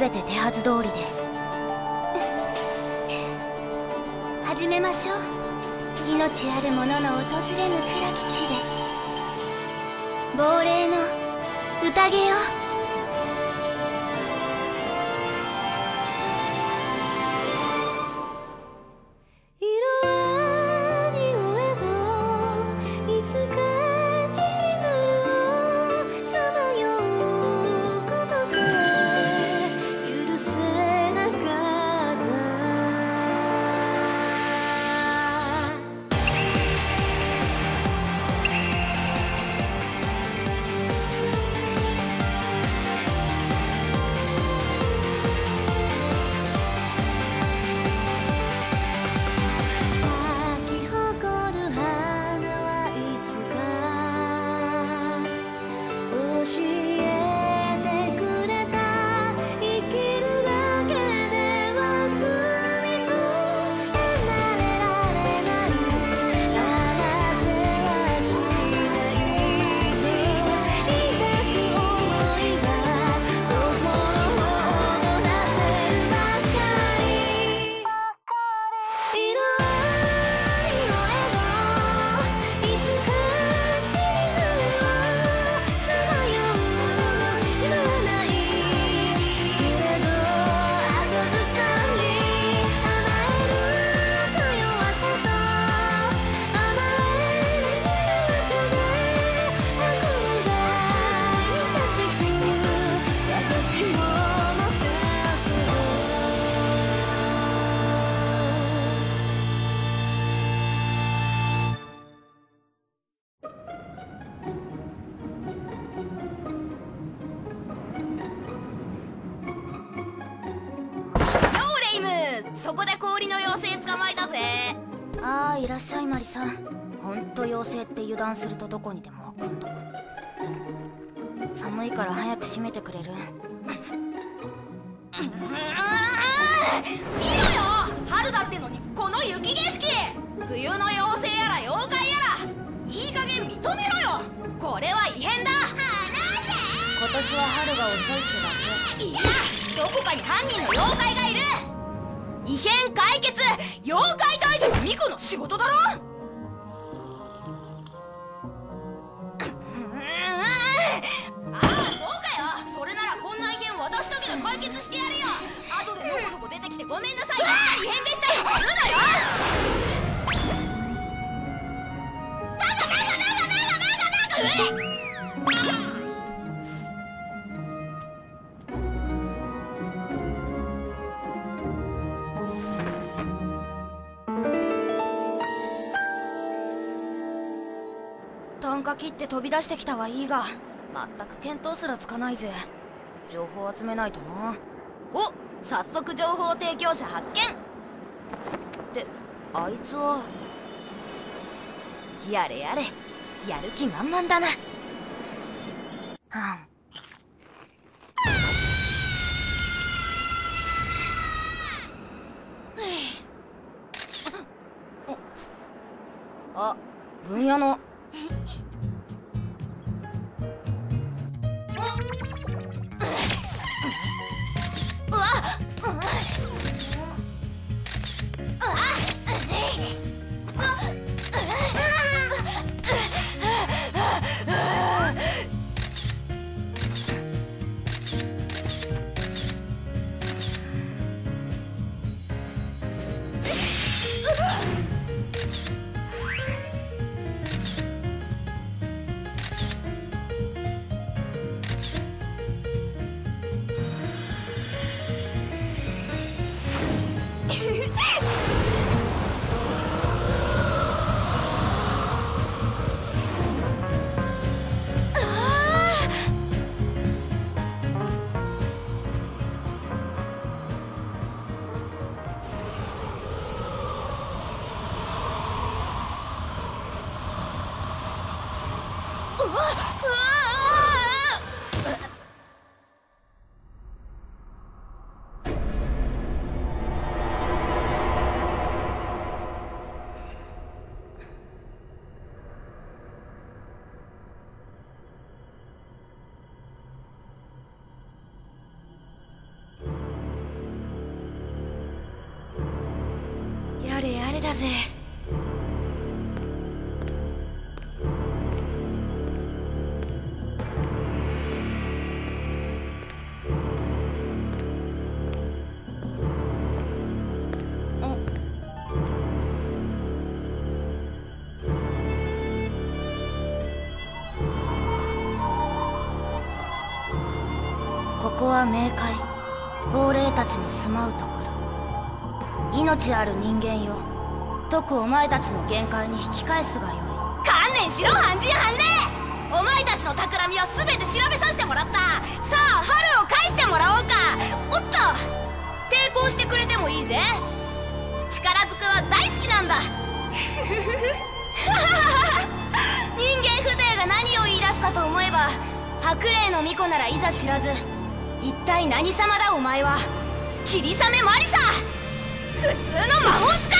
全て手はず通りです。始めましょう。命ある者の訪れぬ暗き地で。亡霊の宴を。ごめんなさい。異変でしたよ言うなよバカバカバカバカバカバカバカ切って飛び出してきたはいいが全く見当すらつかないぜ。情報集めないとな。おっ早速情報提供者発見。ってあいつは。やれやれやる気満々だな。だぜ。ここは冥界。亡霊たちの住まうところ。命ある人間よ。徳お前たちの限界に引き返すがよい。観念しろ半人半霊お前たちの企みは全て調べさせてもらった。さあ春を返してもらおうか。おっと抵抗してくれてもいいぜ。力ずくは大好きなんだ。人間風情が何を言い出すかと思えば白霊の巫女ならいざ知らず一体何様だお前は。霧雨マリサ。普通の魔法使い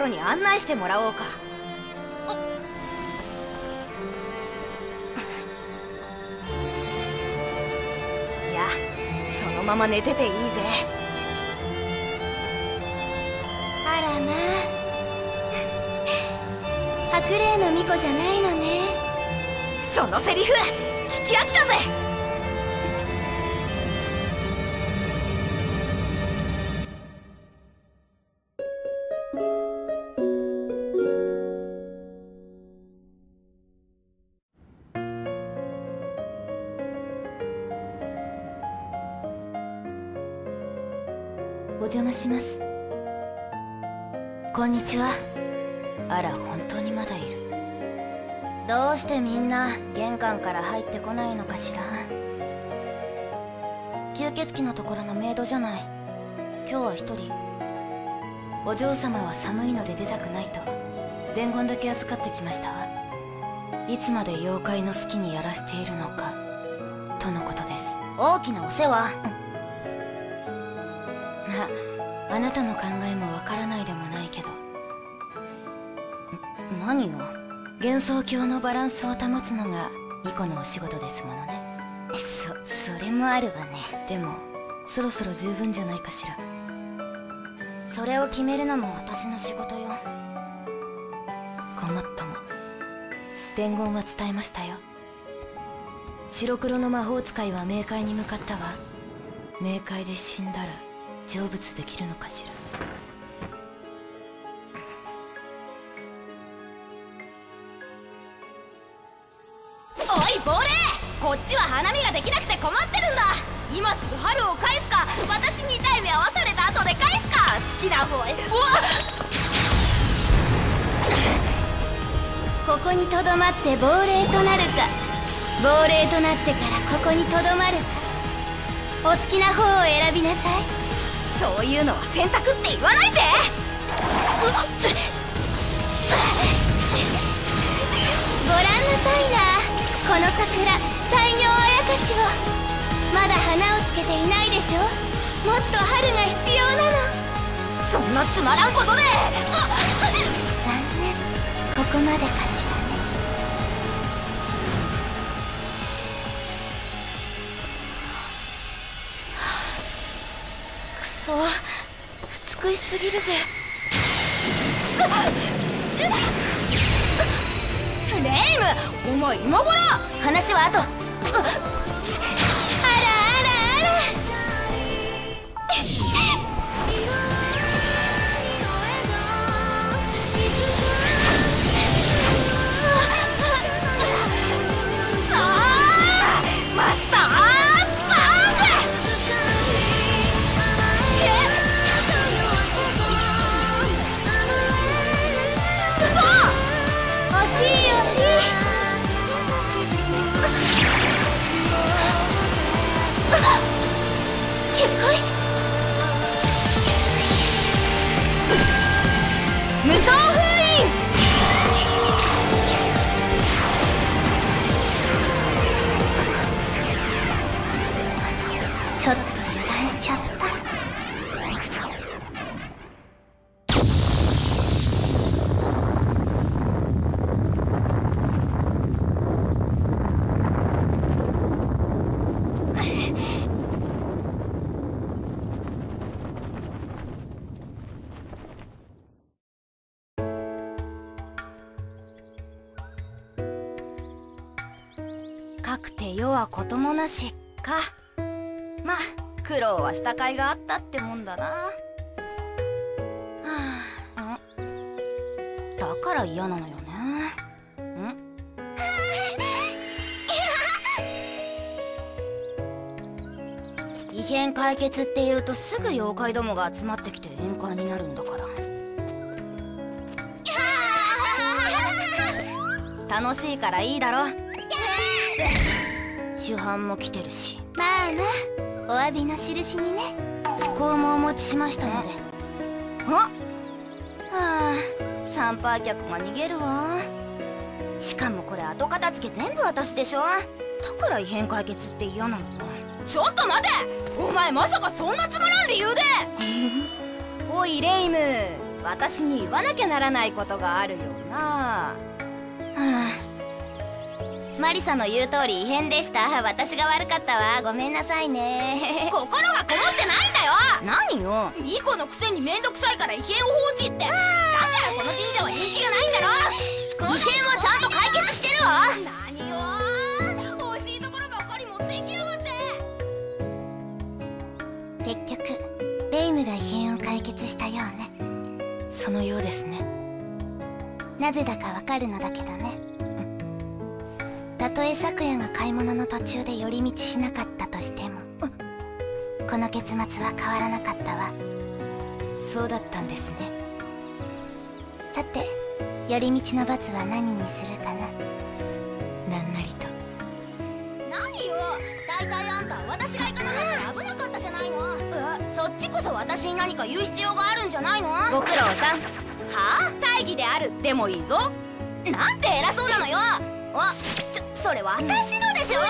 ころに案内してもらおうか。いやそのまま寝てていいぜ。あらまあ。白霊の巫女じゃないのね。そのセリフ聞き飽きたぜします。こんにちは。あら本当にまだいる。どうしてみんな玄関から入ってこないのかしら。吸血鬼のところのメイドじゃない。今日は一人。お嬢様は寒いので出たくないと。伝言だけ預かってきましたわ。いつまで妖怪の好きにやらしているのか。とのことです。大きなお世話。ああなたの考えもわからないでもないけど。ん何よ幻想郷のバランスを保つのが巫女のお仕事ですものね。そそれもあるわね。でもそろそろ十分じゃないかしら。それを決めるのも私の仕事よ。ごもっとも。伝言は伝えましたよ。白黒の魔法使いは冥界に向かったわ。冥界で死んだら成仏できるのかしら？おい亡霊！こっちは花見ができなくて困ってるんだ。今すぐ春を返すか私に痛い目合わされた後で返すか。好きな方へ。うわここにとどまって亡霊となるか。亡霊となってからここにとどまるか。お好きな方を選びなさい。そういうのは選択って言わないぜ。ご覧なさいな。この桜西行あやかしを。まだ花をつけていないでしょ。もっと春が必要なの。そんなつまらんことで。残念。ここまでかしらねくそ美しすぎるぜ。レイムお前今頃。話は後。しか。まあ苦労はした甲斐があったってもんだな。はあ。だから嫌なのよね。ん。異変解決っていうとすぐ妖怪どもが集まってきて宴会になるんだから。楽しいからいいだろ。主犯も来てるし。まあまあお詫びの印にね。思考もお持ちしましたので。あはあ参拝客が逃げるわ。しかもこれ後片付け全部私でしょ。だから異変解決って嫌なの。よちょっと待て！お前まさかそんなつまらん理由で！おいレイム私に言わなきゃならないことがあるよな。はあマリサの言う通り異変でした。私が悪かったわ。ごめんなさいね。心がこもってない何よ。んだよミコのくせにめんどくさいから異変を放置って。だからこの神社は人気がないんだろ。異変はちゃんと解決してるわ。何よ惜しいところばっかり持っていきやがって。結局レイムが異変を解決したようね。そのようですね。なぜだかわかるのだけどねたとえ昨夜が買い物の途中で寄り道しなかったとしてもこの結末は変わらなかったわ。そうだったんですね。さて寄り道の罰は何にするかな。なんなりと。何よ！大体あんた私が行かなかったら危なかったじゃないの。そっちこそ私に何か言う必要があるんじゃないの？ご苦労さん。はあ？大義である。でもいいぞ。なんて偉そうなのよあちょそれ私のでしょ、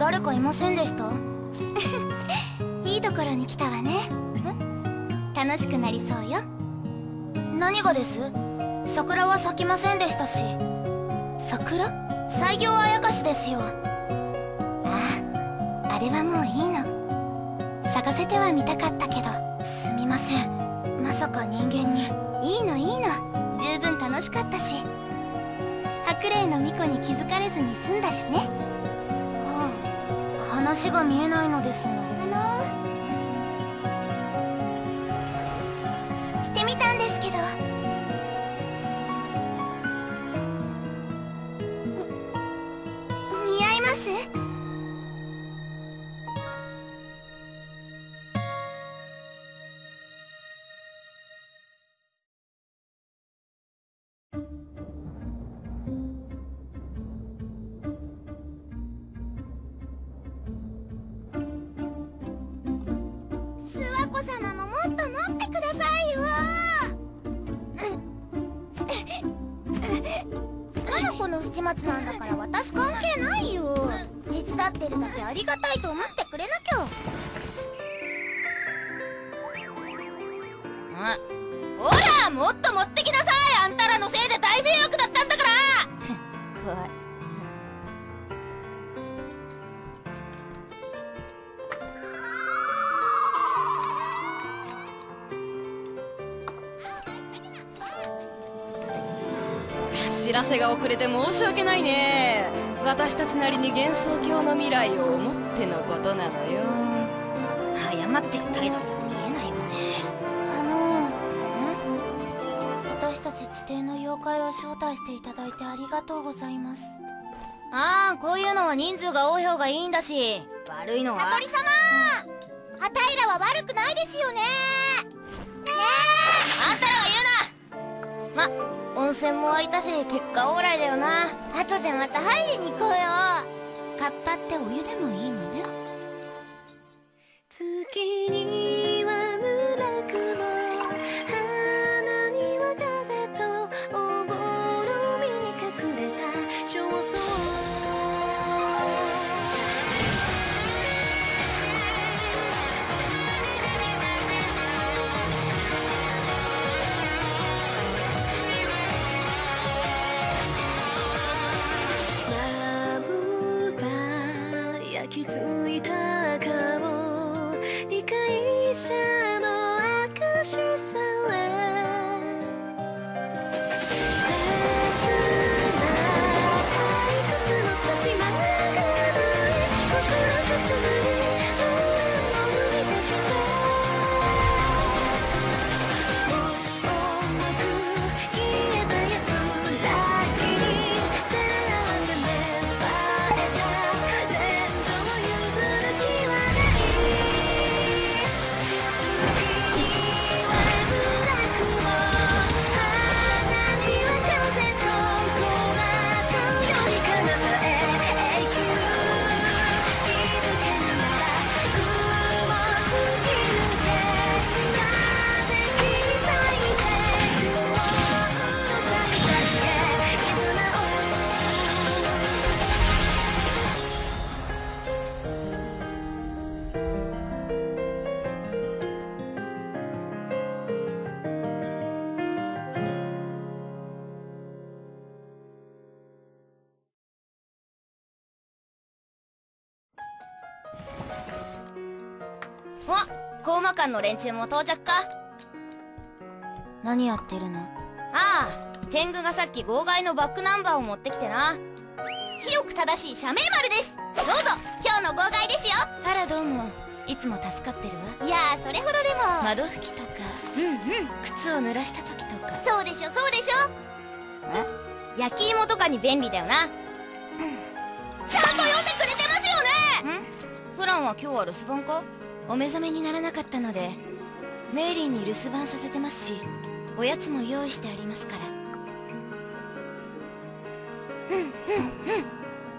誰かいませんでした？いいところに来たわね。楽しくなりそうよ。何がです？桜は咲きませんでしたし。桜？西行あやかしですよ。あああれはもういいの。探せてはみたかったけどすみません。まさか人間に。いいのいいの。十分楽しかったし。白麗の巫女に気づかれずに済んだしね。はあ話が見えないのですが。だから私関係ないよ。手伝ってるだけありがたいと思ってくれなきゃ。あほらもっと持ってきなさい。あんたらのせいで大迷惑だったんだから。怖い知らせが遅れて申し訳ないね。私たちなりに幻想郷の未来を思ってのことなのよ。謝ってる態度には見えないわね。あの私たち地底の妖怪を招待していただいてありがとうございます。ああこういうのは人数が多い方がいいんだし。悪いのは。悟り様！あたいらは悪くないですよね。ねあんたらが言うなま温泉も湧いたし結果オーライだよな。え後でまた入りに行こうよ。カッパってお湯でもいいのね。月に連中も到着か。何やってるの？ああ天狗がさっき号外のバックナンバーを持ってきてな。清く正しい社名丸です。どうぞ今日の号外ですよ。あらどうも。いつも助かってるわ。いやーそれほどでも。窓拭きとか。うんうん。靴を濡らした時とか。そうでしょそうでしょ。え焼き芋とかに便利だよな、ちゃんと読んでくれてますよね。ん？普段は今日は留守番か？お目覚めにならなかったのでメイリンに留守番させてますしおやつも用意してありますから。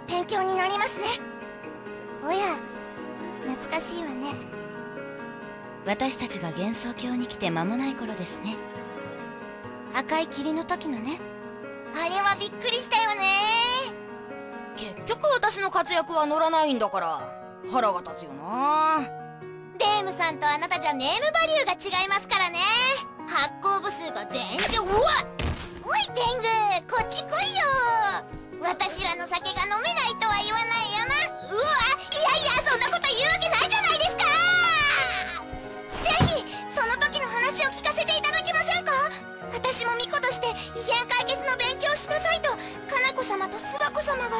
勉強になりますね。おや懐かしいわね。私たちが幻想郷に来て間もない頃ですね。赤い霧の時のね。あれはびっくりしたよね。結局私の活躍は乗らないんだから腹が立つよなレームさんとあなたじゃネームバリューが違いますからね。発行部数が全然うわおい天狗こっち来いよ。私らの酒が飲めないとは言わないよな。うわいやいやそんなこと言うわけないじゃないですか。ぜひその時の話を聞かせていただけませんか？私も巫女として異変解決の勉強をしなさいとかな子様と巣箱様が。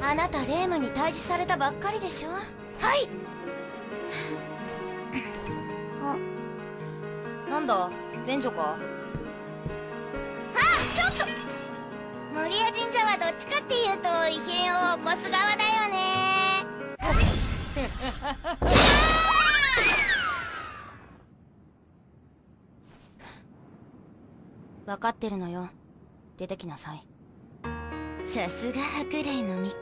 あなたレームに退治されたばっかりでしょ？はい。なんだ？便所か？あちょっと。守谷神社はどっちかっていうと異変を起こす側だよね。分かってるのよ。出てきなさい。さすが白霊の巫女。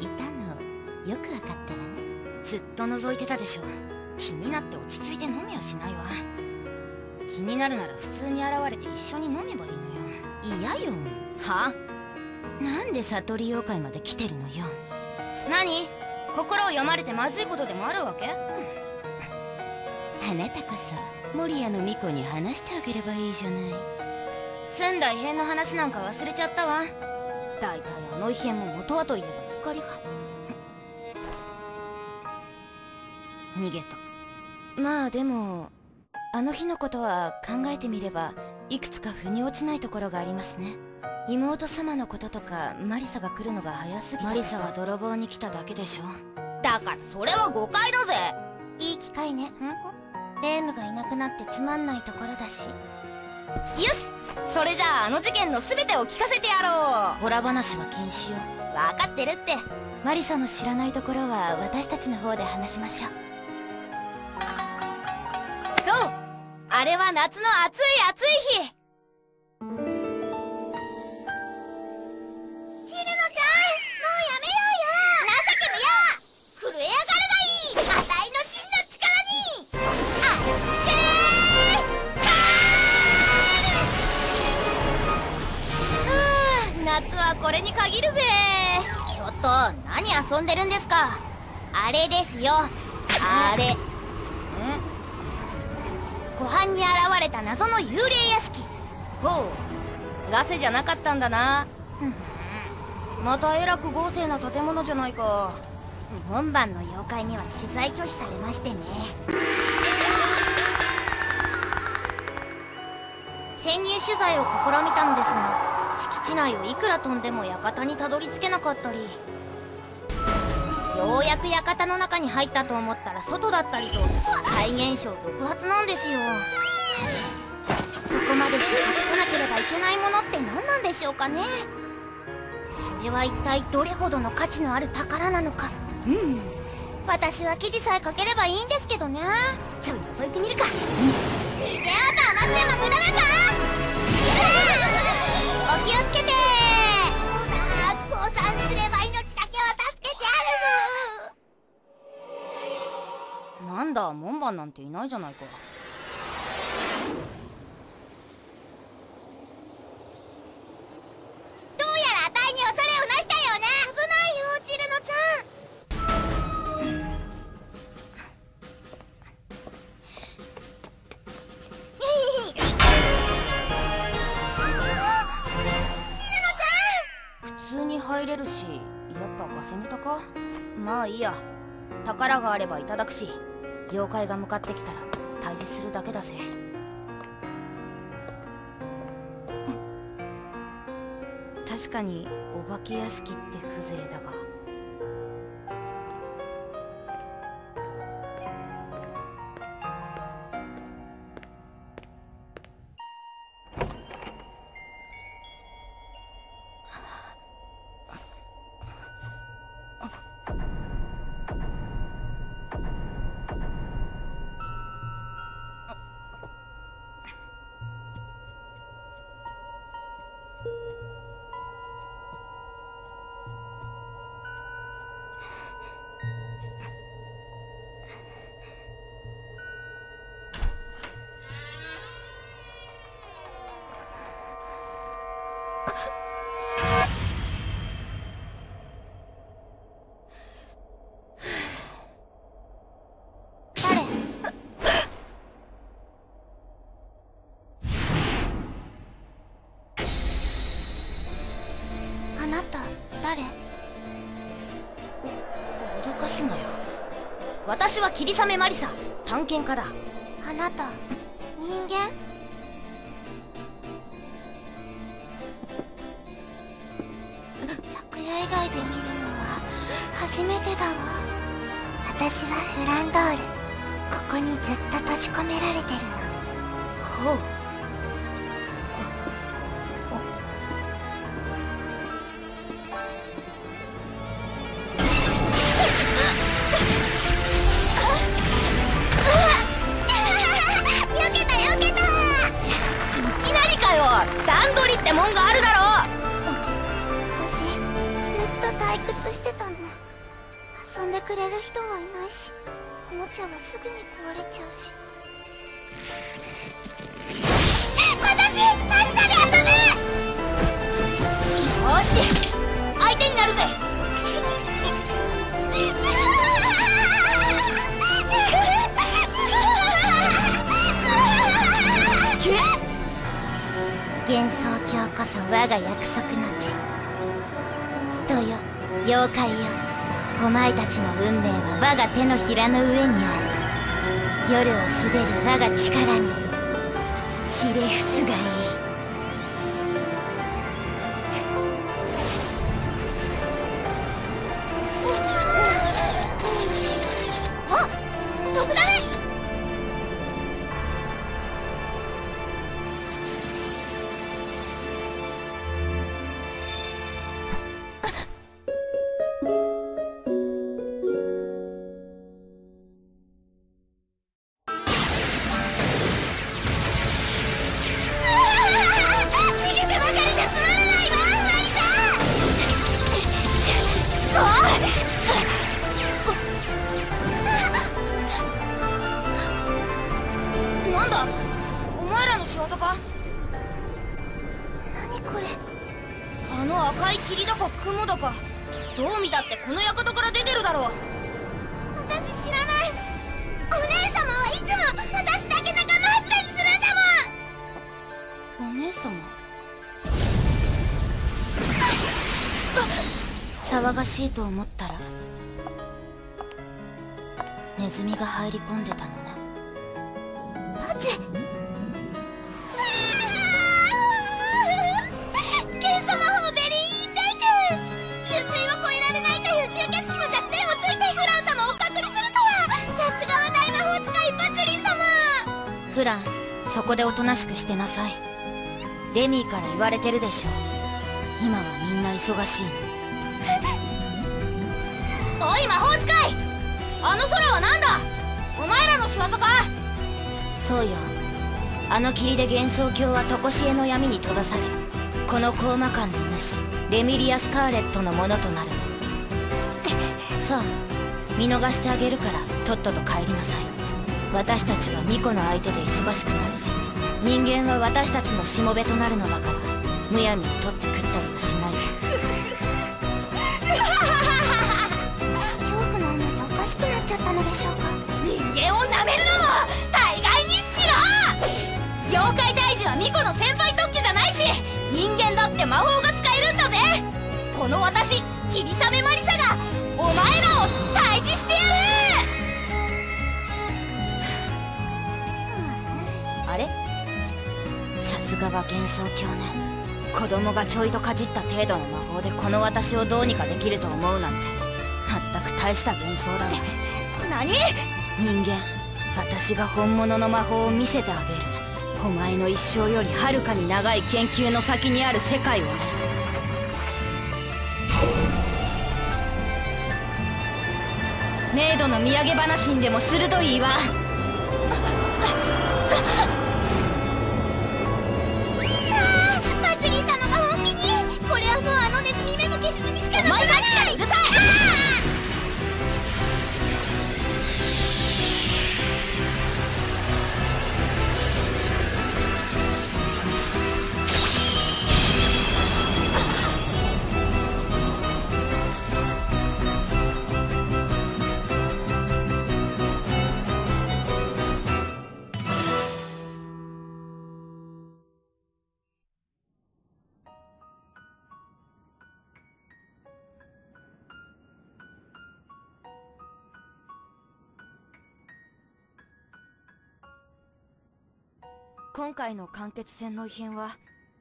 いたの。よく分かったわねずっと覗いてたでしょ。気になって落ち着いて飲みはしないわ。気になるなら普通に現れて一緒に飲めばいいのよ。嫌よ。は？なんで悟り妖怪まで来てるのよ。何？心を読まれてまずいことでもあるわけ？あなたこそ守谷の巫女に話してあげればいいじゃない。仙台編の話なんか忘れちゃったわ。大体あの異変も元はといえばゆかりが逃げた。まあでもあの日のことは考えてみればいくつか腑に落ちないところがありますね。妹様のこととかマリサが来るのが早すぎた。マリサは泥棒に来ただけでしょ。だからそれは誤解だぜ。いい機会ね。レームがいなくなってつまんないところだし。よし！それじゃああの事件の全てを聞かせてやろホラ話は禁止よ。う分かってるって。マリサの知らないところは私たちの方で話しましょうそう。あれは夏の暑い暑い日。チルノちゃんもうやめようよ。情けむよ震え上がるがいいあたいの真の力に。あすけはあ夏はこれに限るぜ。ちょっと何遊んでるんですか？あれですよ。あれ。湖畔に現れた謎の幽霊屋敷。ほうガセじゃなかったんだな。またえらく豪勢な建物じゃないか。門番の妖怪には取材拒否されましてね。潜入取材を試みたのですが敷地内をいくら飛んでも館にたどり着けなかったりようやく館の中に入ったと思ったら外だったりと怪現象続発なんですよ。そこまでして隠さなければいけないものって何なんでしょうかね。それは一体どれほどの価値のある宝なのか。うん。私は記事さえ書ければいいんですけどね。ちょい覗いてみるか。逃げようと思っても無駄だぞ。お気をつけて。なんだ門番なんていないじゃないか。どうやらあたいに恐れをなしたよね危ないよチルノちゃん。普通に入れるしやっぱガセネタか？まあいいや。宝があればいただくし妖怪が向かってきたら退治するだけだぜ。確かにお化け屋敷って風情だが。私は霧雨マリサ。探検家だ。あなた人間？昨夜以外で見るのは初めてだわ。私はフランドール。ここにずっと閉じ込められてるの。ほうと思ったらネズミが入り込んでたのね。パチケン様法ベリーインレイク給水を超えられないという吸血鬼の弱点をついてフラン様を隔離するとは。さすがは大魔法使いパチュリー様。フランそこでおとなしくしてなさい。レミーから言われてるでしょ今はみんな忙しいの。おい魔法使い。あの空は何だ？お前らの仕業か？そうよ。あの霧で幻想郷は常しえの闇に閉ざされこの高魔館の主レミリア・スカーレットのものとなる。のさあ見逃してあげるからとっとと帰りなさい。私たちは巫女の相手で忙しくなるし人間は私たちのしもべとなるのだからむやみに取って食ったりはしないっちゃったのでしょうか？人間を舐めるのも大概にしろ！妖怪退治は巫女の先輩特許じゃないし人間だって魔法が使えるんだぜ！この私霧雨マリサがお前らを退治してやる！あれ？さすがは幻想郷ね。子供がちょいとかじった程度の魔法でこの私をどうにかできると思うなんてまったく大した幻想だね何？人間私が本物の魔法を見せてあげる。お前の一生よりはるかに長い研究の先にある世界をね。メイドの土産話にでもするといい今回の完結戦の異変は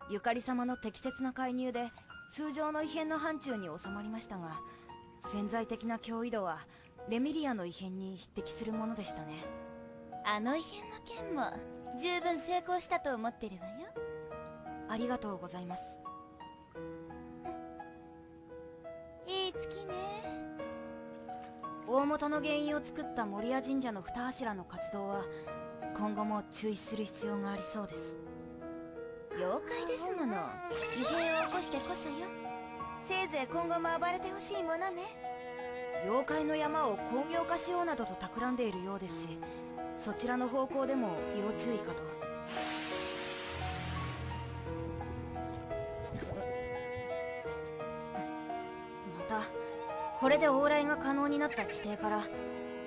ゆかり様の適切な介入で通常の異変の範疇に収まりましたが潜在的な脅威度はレミリアの異変に匹敵するものでしたね。あの異変の件も十分成功したと思ってるわよ。ありがとうございます。いい月ね。大元の原因を作った守谷神社の二柱の活動は今後も注意する必要がありそうです。妖怪ですもの。異変を起こしてこそよ。せいぜい今後も暴れてほしいものね。妖怪の山を工業化しようなどと企んでいるようですしそちらの方向でも要注意かと。またこれで往来が可能になった地底から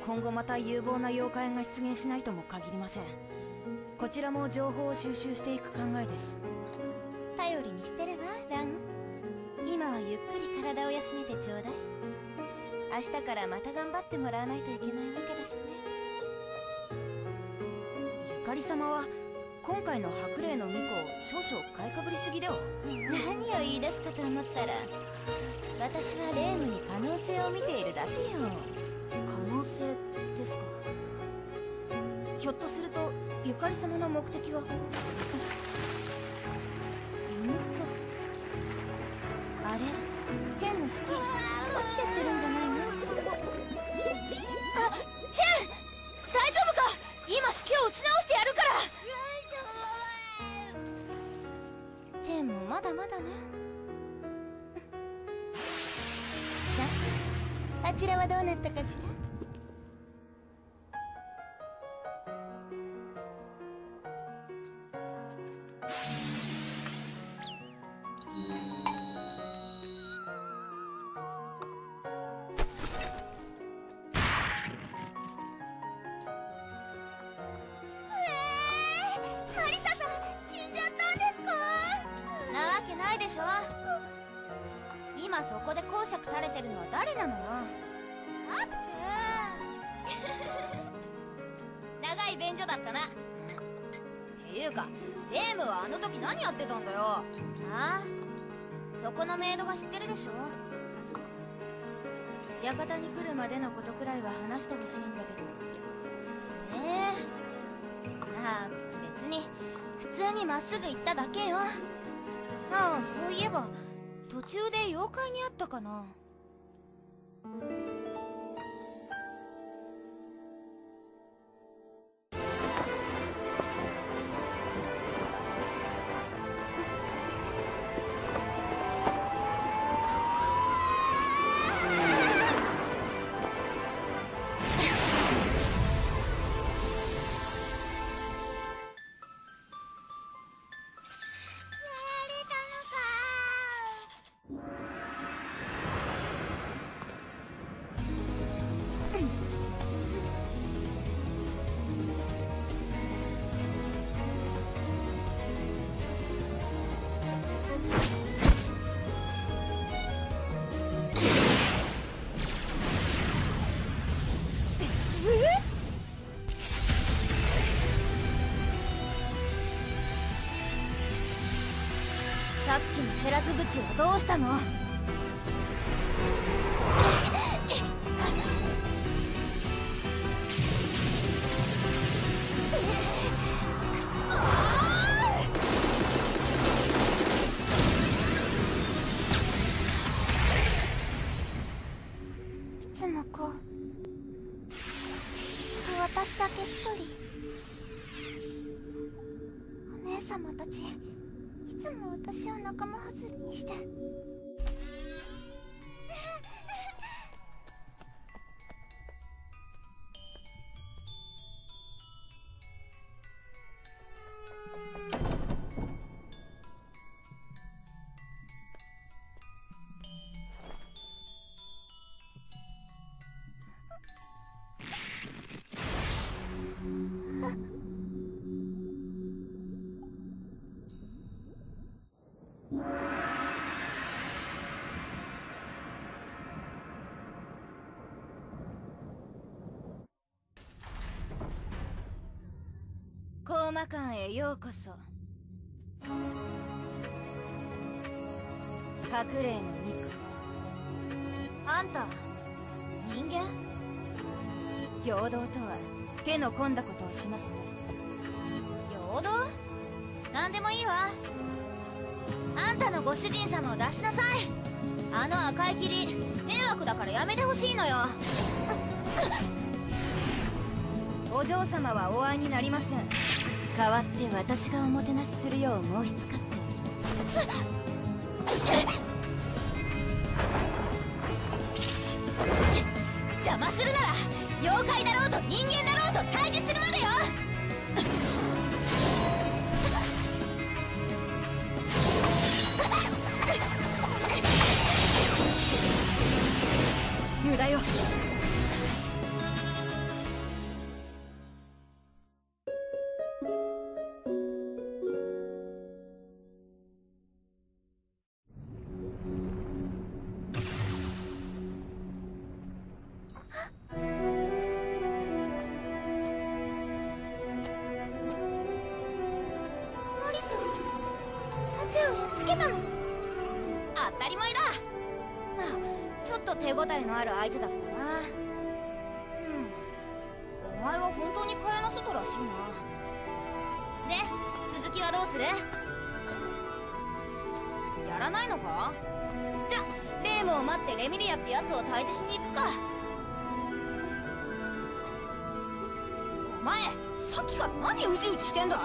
今後また有望な妖怪が出現しないとも限りません。こちらも情報を収集していく考えです。頼りにしてるわラン。今はゆっくり体を休めてちょうだい。明日からまた頑張ってもらわないといけないわけだしね。ゆかり様は今回の白霊の巫女を少々買いかぶりすぎでは？何を言い出すかと思ったら私はレームに可能性を見ているだけよひょっとするとゆかり様の目的は。ユニットあれ？チェンの式落ちちゃってるんじゃないの？あチェン！大丈夫か？今式を打ち直してやるから！チェンもまだまだね。さああちらはどうなったかしら？すぐ行っただけよ。ああそういえば途中で妖怪に会ったかな。口はどうしたの？コーマ館へようこそ。隠れのミコあんた人間？平等とは手の込んだことをしますね。平等何でもいいわ。あんたのご主人様を出しなさい。あの赤い霧迷惑だからやめてほしいのよ。お嬢様はお会いになりません。代わって私がおもてなしするよう申し付かって。おりますする。やらないのか？じゃレームを待ってレミリアってやつを退治しに行くか。お前さっきから何うじうじしてんだ？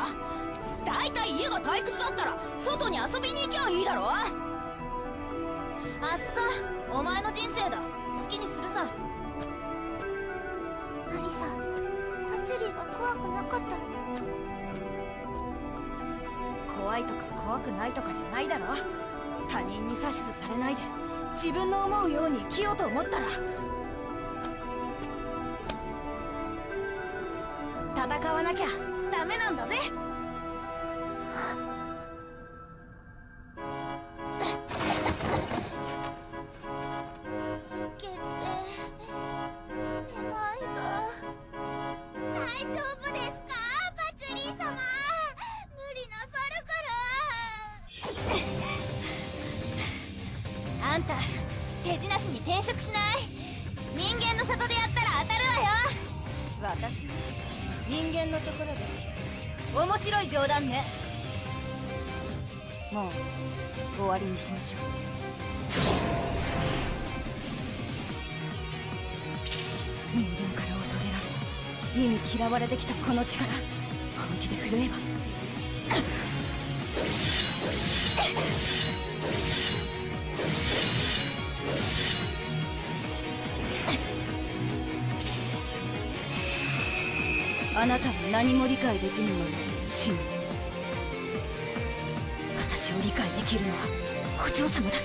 だいたい家が退屈だったら外に遊びに行きゃいいだろ？あっさお前の人生だ。好きにするさ。マリさんパチュリーは怖くなかったの？怖いとか怖くないとかじゃないだろ。他人に指図されないで自分の思うように生きようと思ったら。戦わなきゃダメなんだぜ。れてきたこの力本気で震えば。あなたは何も理解できぬのに死ぬ。私を理解できるのはお嬢様だ。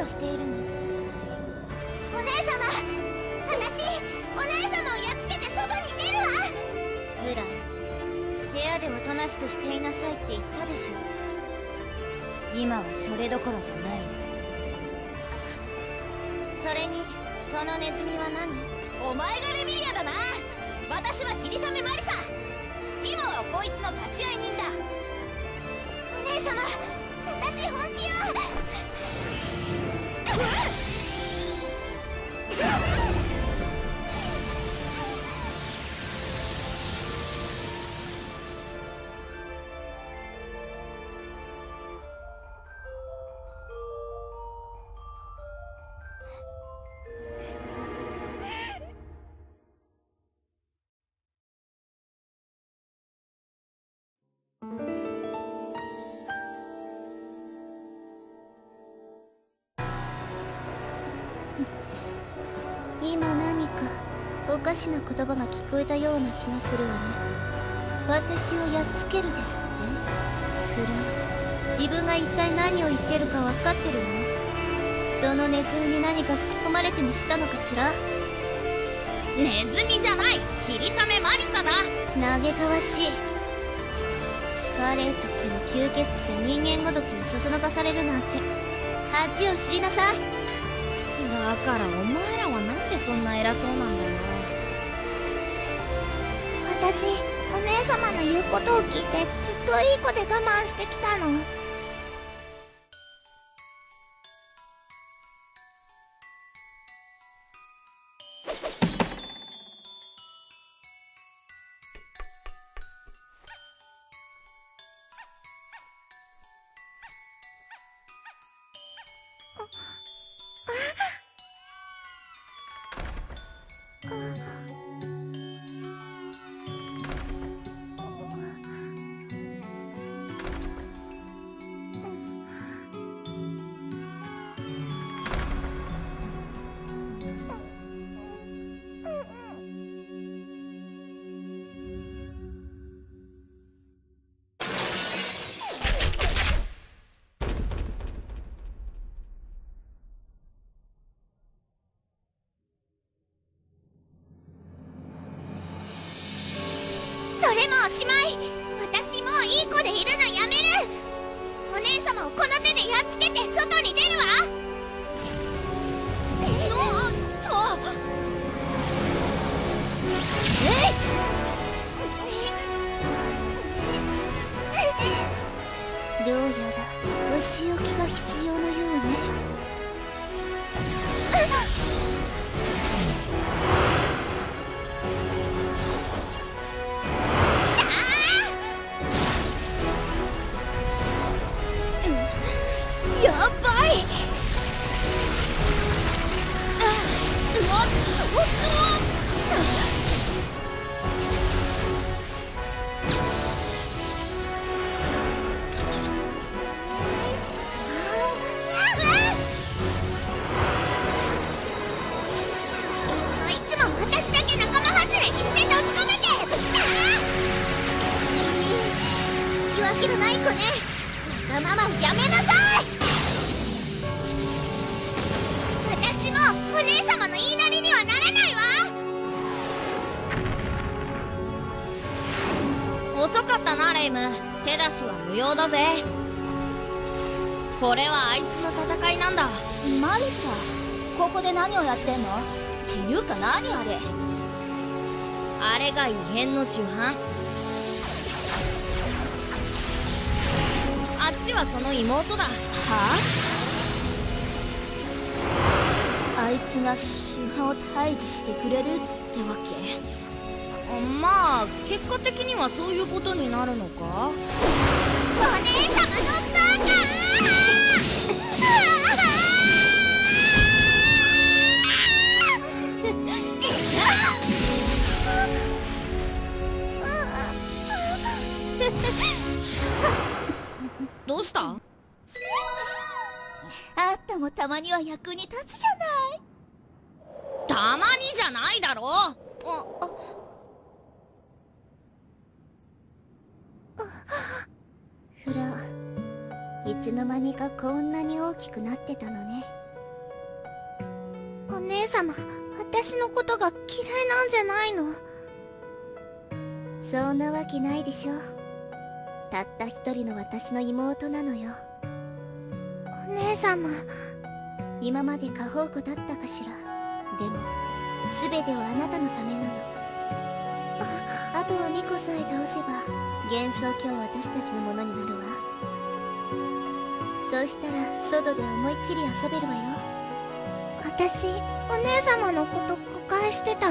をしているの？お姉様私お姉様をやっつけて外に出るわ！フラン部屋でおとなしくしていなさいって言ったでしょ今はそれどころじゃない。それにそのネズミは何？お前がレミリアだな！私は霧雨マリサ！今はこいつの立ち会い人だ！お姉様私本気よ What? かしな言葉が聞こえたような気がするわね。私をやっつけるですって？フラン。自分が一体何を言ってるか分かってるの？そのネズミに何か吹き込まれてもしたのかしら？ネズミじゃない霧雨マリサだ。嘆かわしい。スカーレット家の吸血鬼が人間ごときにそそのかされるなんて。恥を知りなさい。だからお前らはなんでそんな偉そうなんだ？よ私お姉様の言うことを聞いてずっといい子で我慢してきたの。もおしまい私もういい子でいるのやめる。お姉様をこの手でやっつけて外に出るわ。のそうどうやらお仕置きが必要のようね子ねわがままをやめなさい。私もお姉様の言いなりにはなれないわ。遅かったなレイム。手出しは無用だぜ。これはあいつの戦いなんだ。マリサここで何をやってんの？っていうか何あれ？あれが異変の主犯ちはその妹だ。はあ？あいつが主犯を退治してくれるってわけ？まあ結果的にはそういうことになるのか？お姉様のもたまには役に立つじゃない。たまにじゃないだろ。ああ。フラいつの間にかこんなに大きくなってたのね。お姉様私のことが嫌いなんじゃないの？そんなわけないでしょ。たった一人の私の妹なのよ。お姉様。今まで過保護だったかしら。でも全てはあなたのためなの。ああとはミコさえ倒せば幻想郷は私たちのものになるわ。そうしたら外で思いっきり遊べるわよ。私お姉様のこと誤解してた。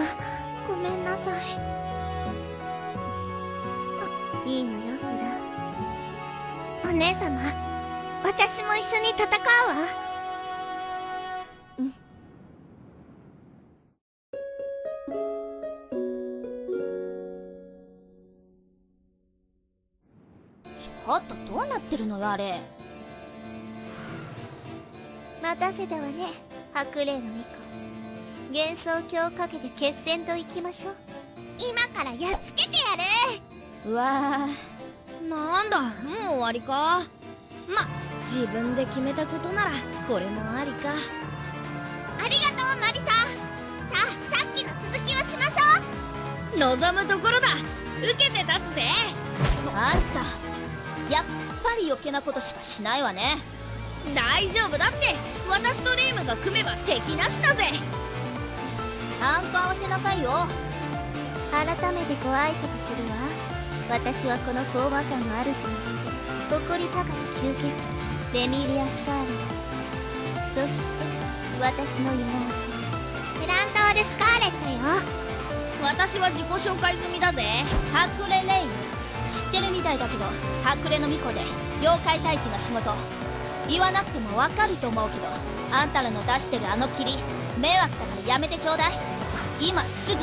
ごめんなさい。いいのよフラ。お姉様私も一緒に戦うわ。あれ。待たせたわね白霊の巫女。幻想郷をかけて決戦と行きましょう。今からやっつけてやる。うわなんだもう終わりか。ま自分で決めたことならこれもありか。ありがとうマリサさあさっきの続きをしましょう。望むところだ。受けて立つぜ。あんたやっぱり余計なことしかしないわね。大丈夫だって。私とレイムが組めば敵なしだぜ。ちゃんと合わせなさいよ。改めてご挨拶するわ。私はこの講和館の主にして誇り高き吸血鬼レミリア・スカーレットそして私の妹。フランドール・スカーレットよ。私は自己紹介済みだぜ。ハクレレイム知ってるみたいだけど隠れの巫女で妖怪退治が仕事。言わなくてもわかると思うけどあんたらの出してるあの霧迷惑だからやめてちょうだい。今すぐ。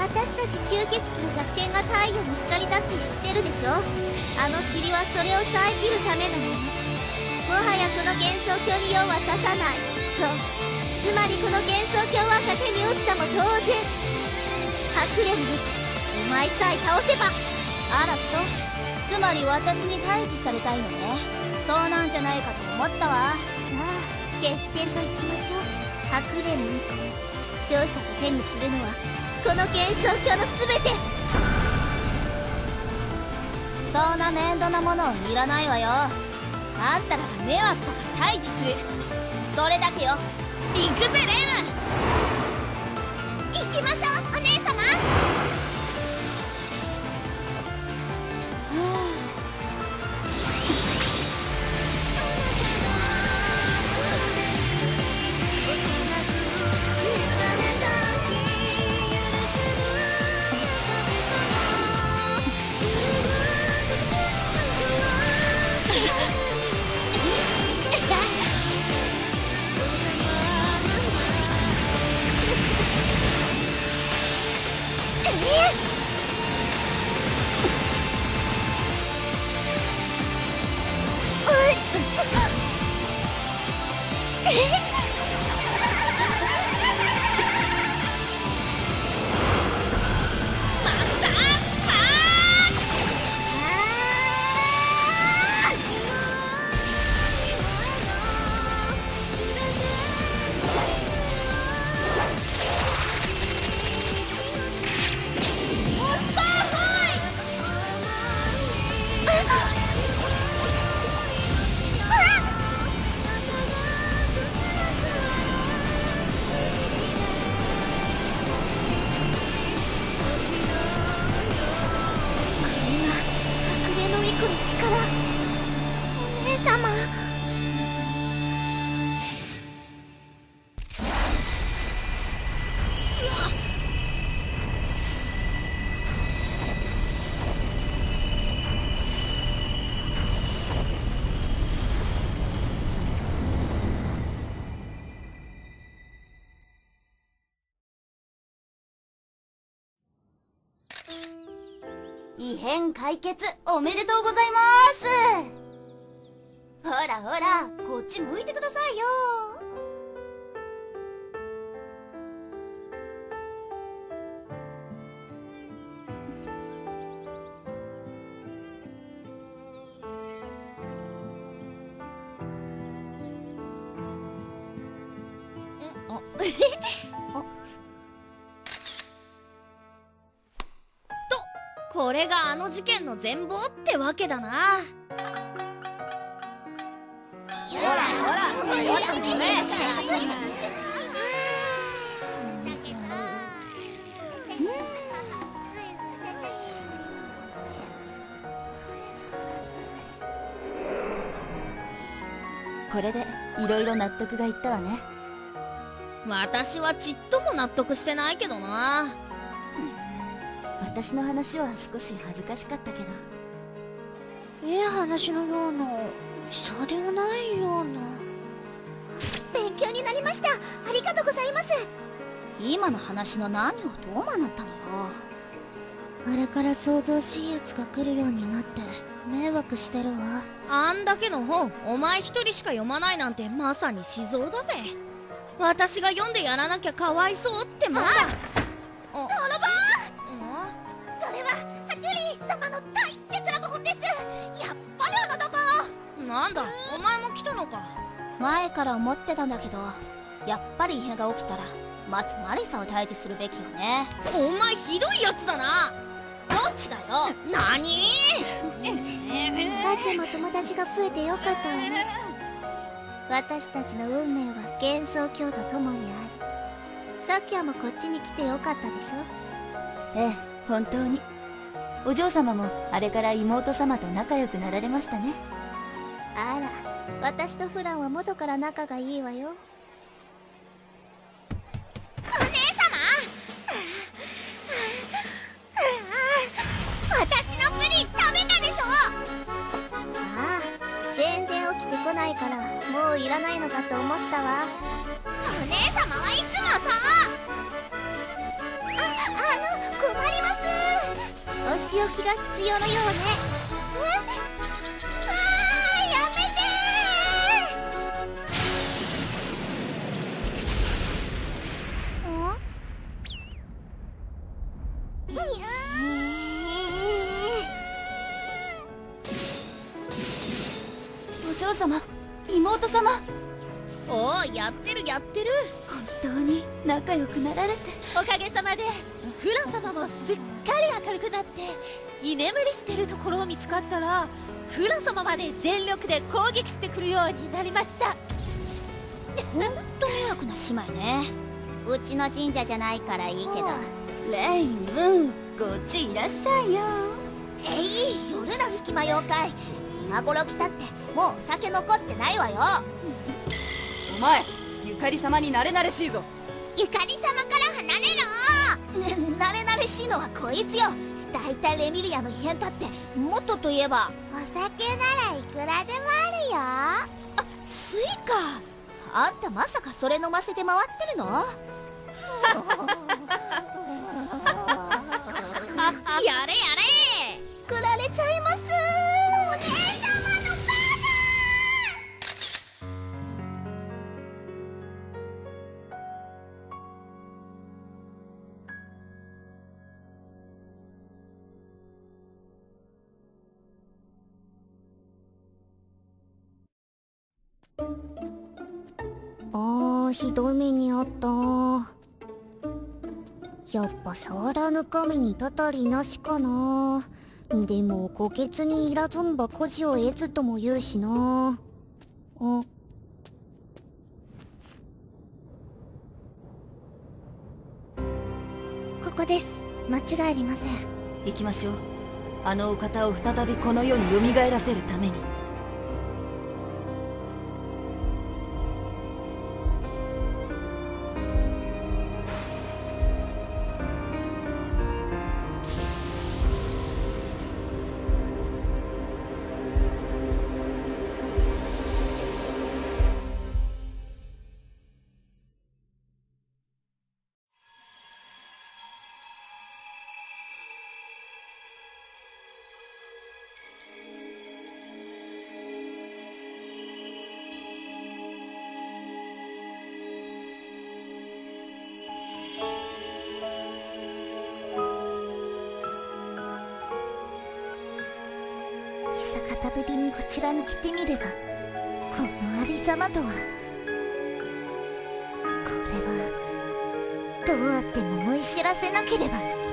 私たち吸血鬼の弱点が太陽の光だって知ってるでしょ？あの霧はそれを遮るためのものもはやこの幻想郷に用は刺さない。そう。つまりこの幻想郷は手に落ちたも当然隠れるにお前さえ倒せば。あらそう。つまり私に退治されたいのね。そうなんじゃないかと思ったわ。さあ決戦といきましょう。白蓮巫女勝者が手にするのはこの幻想郷の全て。そんな面倒なものいらないわよ。あんたらが迷惑だから退治する。それだけよ。行くぜレーム。行きましょうお姉様。え変解決おめでとうございます。ほらほらこっち向いてくださいよ。事件の全貌ってわけだな。ほら。ほら。ほら。ほら。これでいろいろ納得がいったわね私はちっとも納得してないけどな私の話は少し恥ずかしかったけど。いい話のようなそうでもないような。勉強になりました。ありがとうございます。今の話の何をどう学ったの？よあれから想像しいやつが来るようになって迷惑してるわ。あんだけの本お前一人しか読まないなんてまさに死蔵だぜ。私が読んでやらなきゃかわいそうってもんだ。泥棒あから思ってたんだけどやっぱり異変が起きたらまずマリサを退治するべきよね。お前ひどいやつだな。どっちがよ？何？バチも友達が増えてよかったわね。私たちの運命は幻想郷と共にある。さっきはもこっちに来てよかったでしょ？ええ本当に。お嬢様もあれから妹様と仲良くなられましたね。あら私とフランは元から仲がいいわよ。お姉様！私のプリン食べたでしょ！ああ全然起きてこないからもういらないのかと思ったわ。お姉様はいつもそう！ああの困ります！お仕置きが必要のようね。え？やってる。本当に。仲良くなられて。おかげさまで。フラン様もすっかり明るくなって。居眠りしてるところを見つかったらフラン様まで全力で攻撃してくるようになりました。本当迷惑な姉妹ね。うちの神社じゃないからいいけど。レイムこっちいらっしゃいよ。えい夜の隙間妖怪。今頃来たってもうお酒残ってないわよ。お前ゆかり様になれなれしいぞ。ゆかり様から離れろ。ね慣れ慣れしいのはこいつよ。だいたいレミリアの異変だってもっとといえば。お酒ならいくらでもあるよ。あスイかあんたまさかそれ飲ませて回ってるの？やれやれ。くられちゃいますあーひどい目にあった。やっぱ触らぬ神にたたりなしかな。でも虎穴にいらずんば孤児を得ずとも言うしな。あ。ここです。間違いありません。行きましょう。あのお方を再びこの世によみがえらせるために。ぶりにこちらに来てみればこのありざまとはこれはどうあっても思い知らせなければ。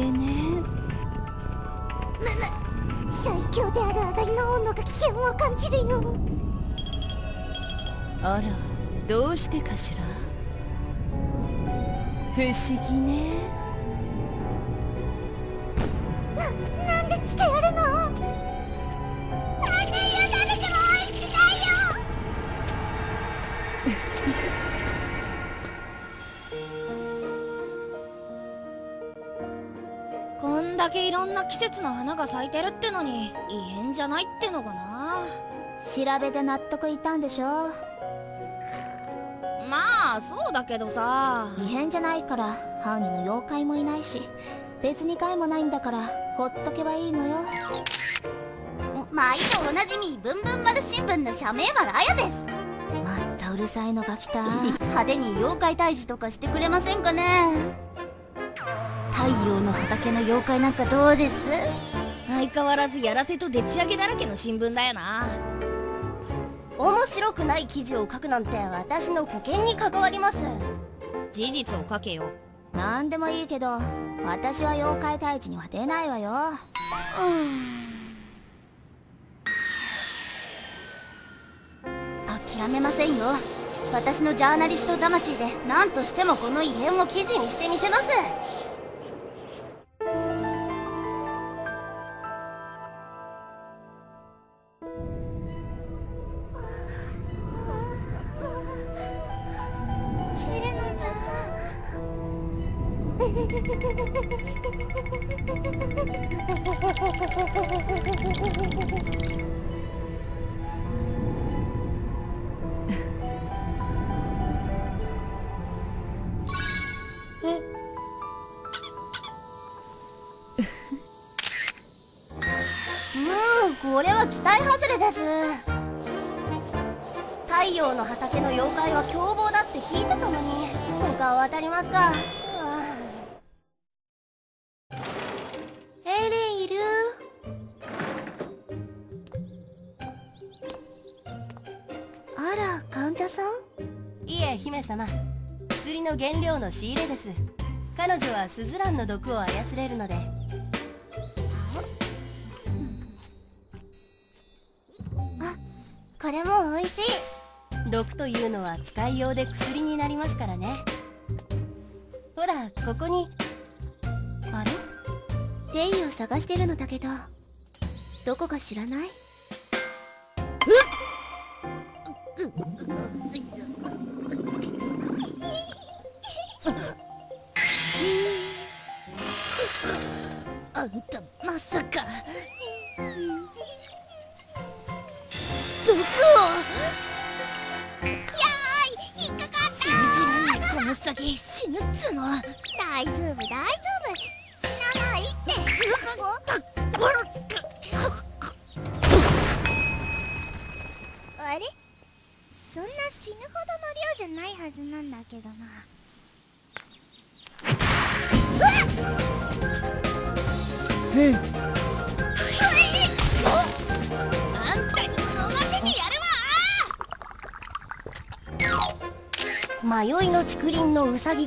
風ね。むむ最強であるあがりの温度が危険を感じるよ。あらどうしてかしら？不思議ね。季節の花が咲いてるってのに異変じゃないってのかな。調べて納得いったんでしょまあそうだけどさ。異変じゃないから犯人の妖怪もいないし別に害もないんだからほっとけばいいのよ。毎度おなじみブンブン丸新聞の社名はラヤです。まったうるさいのが来た。派手に妖怪退治とかしてくれませんかね。太陽の畑の妖怪なんかどうです？相変わらずやらせとでち上げだらけの新聞だよな。面白くない記事を書くなんて私の保険に関わります。事実を書けよ。何でもいいけど私は妖怪退治には出ないわよ。諦めませんよ。私のジャーナリスト魂で何としてもこの異変を記事にしてみせます これは期待外れです。太陽の畑の妖怪は凶暴だって聞いてたのに他は当たりますか？の仕入れです。彼女はスズランの毒を操れるので。これも美味しい。毒というのは使いようで薬になりますからね。ほらここに。あれ？レイを探してるのだけど。どこか知らない？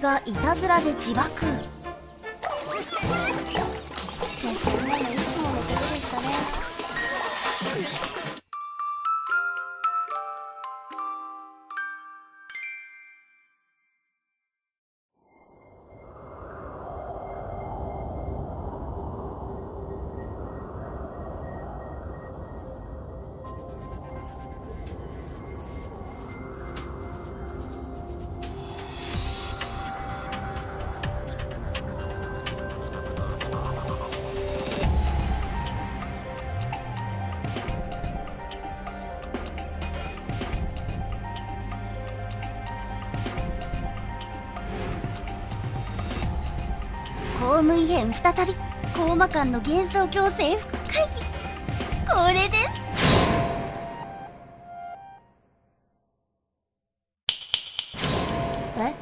がいたずらで自爆。再び高魔館の幻想郷征服会議。これです。え？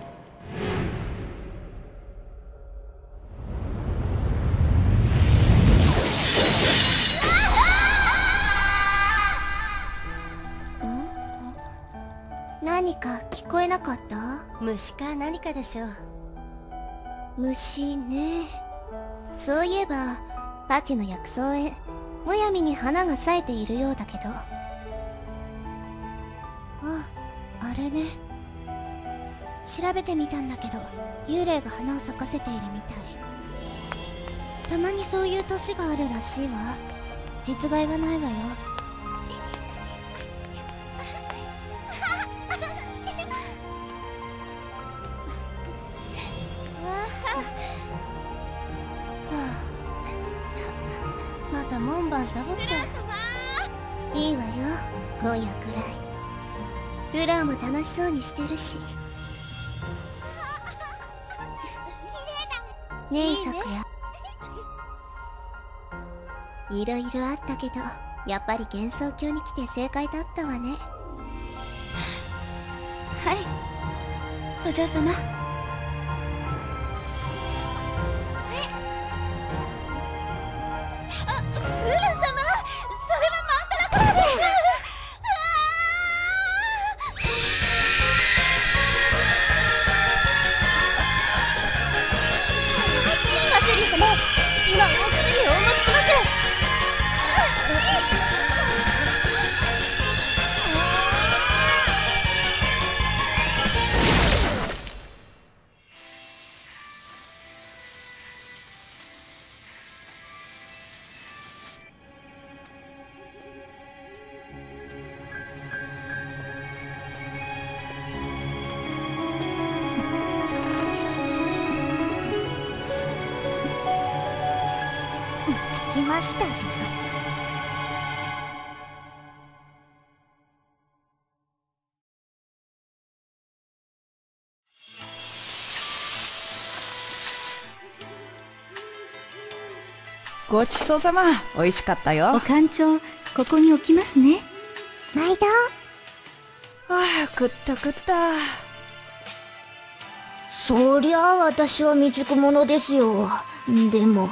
何か聞こえなかった？虫か何かでしょう。虫ねそういえばパチの薬草へむやみに花が咲いているようだけど。ああれね。調べてみたんだけど幽霊が花を咲かせているみたい。たまにそういう年があるらしいわ。実害はないわよ。そうにしてるし。ねえさくやいろいろあったけどやっぱり幻想郷に来て正解だったわね。はい。お嬢様。マごちそうさま。美味しかったよ。あ館長ここに置きますね。毎度。あ食った食った。そりゃあ私は未熟者ですよ。でも。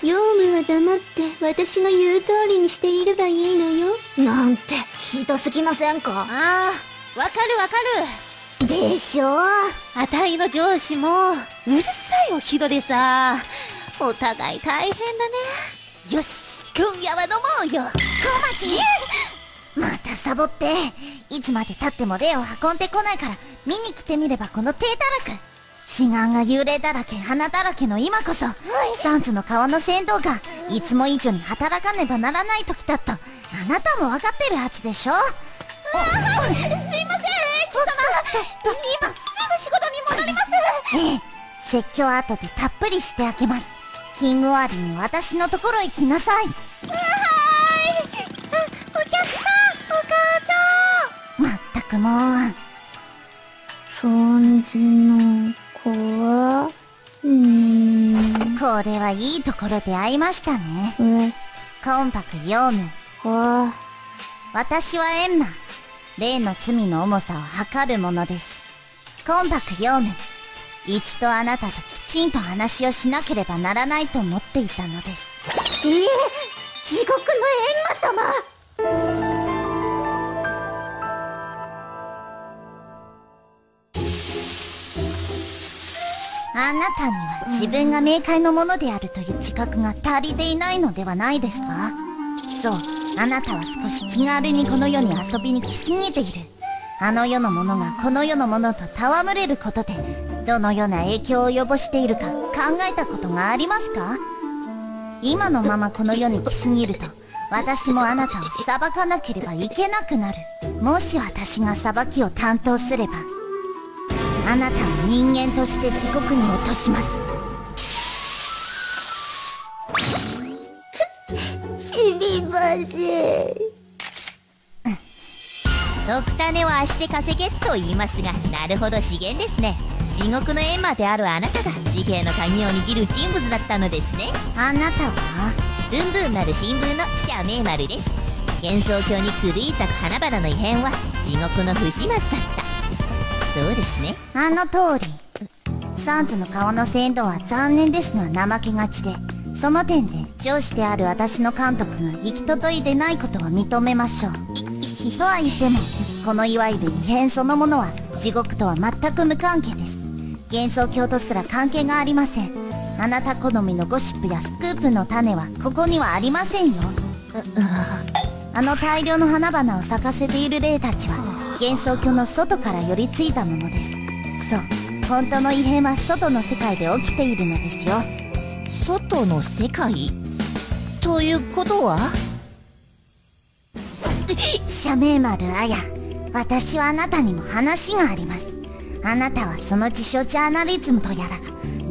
ヨウムは黙って私が言う通りにしていればいいのよ。なんてひどすぎませんか？ああわかるわかる。でしょあたいの上司もうるさいおひどでさお互い大変だね。よし今夜は飲もうよ。小町。またサボっていつまで経っても霊を運んでこないから見に来てみればこの低たらく志願が幽霊だらけ花だらけの今こそサンズの川の船頭がいつも以上に働かねばならない時だとあなたも分かってるはずでしょ。すいません貴様。今すぐ仕事に戻ります。ええ説教後でたっぷりしてあげます勤務終わりに私のところへ来なさい。お客さんお母まったくもう。そんじの子はうーん。これはいいところで会いましたね。コンパクヨウム。私はエンマ例の罪の重さを測るものです。コンパクヨウム一度あなたときちんと話をしなければならないと思っていたのです。ええ地獄のエンマ様。あなたには自分が冥界のものであるという自覚が足りていないのではないですか？そう。あなたは少し気軽にこの世に遊びに来すぎているあの世のものがこの世のものと戯れることでどのような影響を及ぼしているか考えたことがありますか？今のままこの世に来すぎると私もあなたを裁かなければいけなくなる。もし私が裁きを担当すればあなたを人間として地獄に落とします。すみません。ドクターネは足で稼げと言いますがなるほど資源ですね。地獄の閻魔であるあなたが事件の鍵を握る人物だったのですね。あなたは？ブンブン丸新聞の社名丸です。幻想郷に狂い咲く花々の異変は地獄の不始末だった。そうですね。あの通り。サンズの顔の鮮度は残念ですが怠けがちでその点で上司である私の監督が行き届いてないことは認めましょうとは言ってもこのいわゆる異変そのものは地獄とは全く無関係です幻想郷とすら関係がありません。あなた好みのゴシップやスクープの種はここにはありませんよ。あの大量の花々を咲かせている霊たちは幻想郷の外から寄りついたものです。そう。本当の異変は外の世界で起きているのですよ。外の世界？ということは？社名丸あや私はあなたにも話があります。あなたはその辞書ジャーナリズムとやらが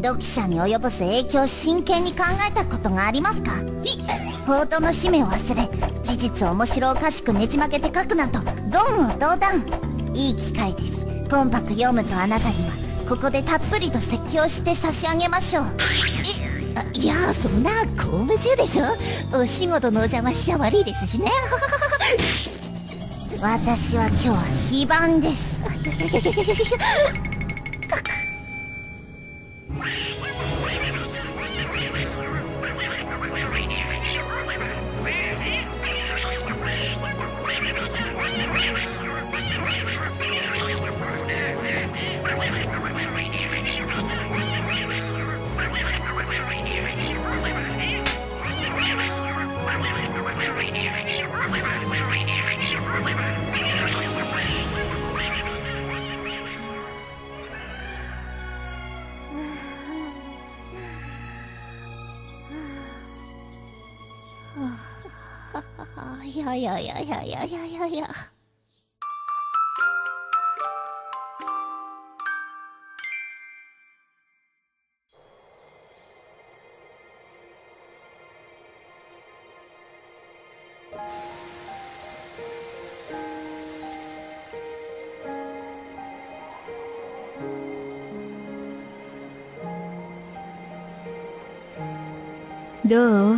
読者に及ぼす影響を真剣に考えたことがありますか？ポートの使命を忘れ事実を面白おかしくねじ曲げて書くなと言語道断いい機会です。コンパク読むとあなたにはここでたっぷりと説教して差し上げましょう。あいやそんな公務中でしょ？お仕事のお邪魔しちゃ悪いですしね。私は今日は非番です。どう？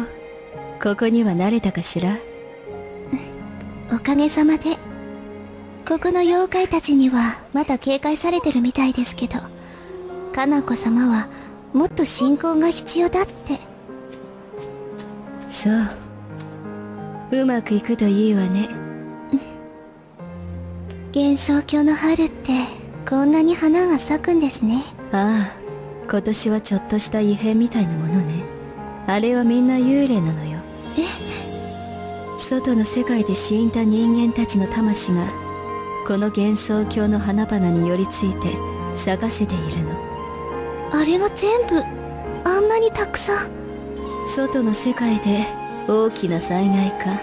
ここには慣れたかしら？おかげさまで。ここの妖怪たちにはまだ警戒されてるみたいですけど。かな子様はもっと信仰が必要だって。そう。うまくいくといいわね。幻想郷の春ってこんなに花が咲くんですね。ああ今年はちょっとした異変みたいなものねあれはみんな幽霊なのよ。外の世界で死んだ人間たちの魂がこの幻想郷の花々に寄りついて探せているの。あれが全部あんなにたくさん。外の世界で大きな災害か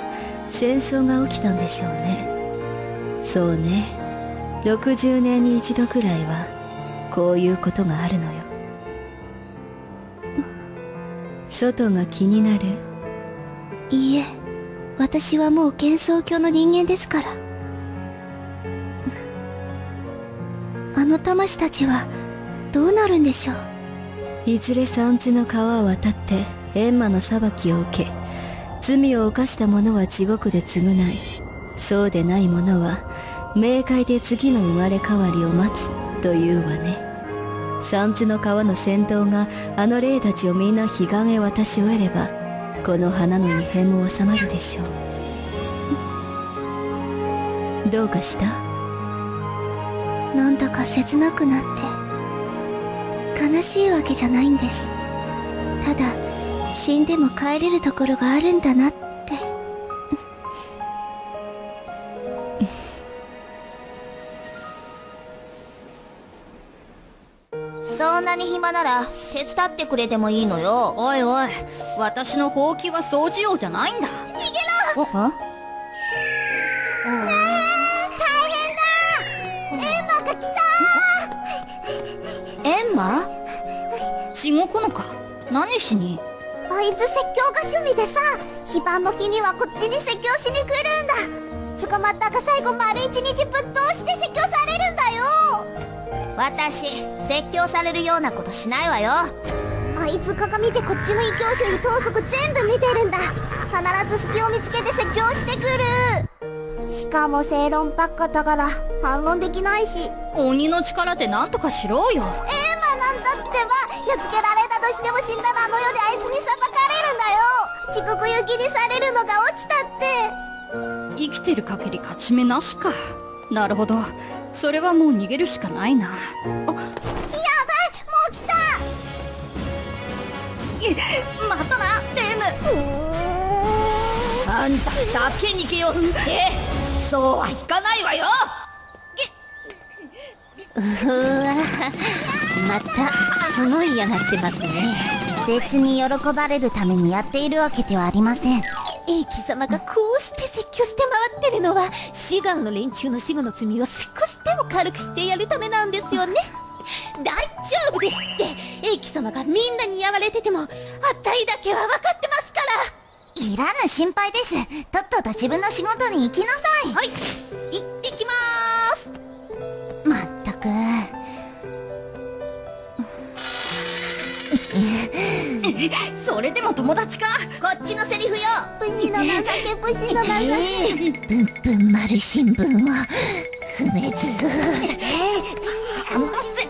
戦争が起きたんでしょうね。そうね。60年に一度くらいはこういうことがあるのよ外が気になる。いいえ私はもう幻想郷の人間ですから。あの魂たちはどうなるんでしょう？いずれ三途の川を渡って閻魔の裁きを受け罪を犯した者は地獄で償いそうでない者は冥界で次の生まれ変わりを待つというわね三途の川の先導があの霊たちをみんな彼岸へ渡し終えればこの花の異変も収まるでしょう。どうかした？なんだか切なくなって。悲しいわけじゃないんです。ただ死んでも帰れるところがあるんだなって。なに暇なら手伝ってくれてもいいのよ。おいおい私のほうきは掃除用じゃないんだ。あエンマしごくのか？何しに？あいつ説教が趣味でさ非番の日にはこっちに説教しに来るんだ。捕まったか最後丸一日ぶっ通して説教され私説教されるようなことしないわよ。あいつ鏡見てこっちの異教種に盗賊全部見てるんだ。必ず隙を見つけて説教してくる。しかも正論ばっかだから反論できないし。鬼の力で何とかしろよ。エーマなんだってば。やっつけられたとしても死んだらあの世であいつに裁かれるんだよ。地獄行きにされるのが落ちたって。生きてる限り勝ち目なしか。なるほどそれはもう逃げるしかないな。やばいもう来た。またなレム。あんただけ逃げようって。そうはいかないわよ。うわまたすごい嫌がってますね。別に喜ばれるためにやっているわけではありません英貴様がこうして説教して回ってるのは志願の連中の死後の罪を少しでも軽くしてやるためなんですよね。大丈夫ですって。英貴様がみんなにやられててもあたいだけは分かってますかいらぬ心配です。とっとと自分の仕事に行きなさい。はい。行ってきまーす。まったく それでも友達か？こっちのセリフよ。武士の情け武士の情け。ぶんぶん丸新聞を不滅。あのせ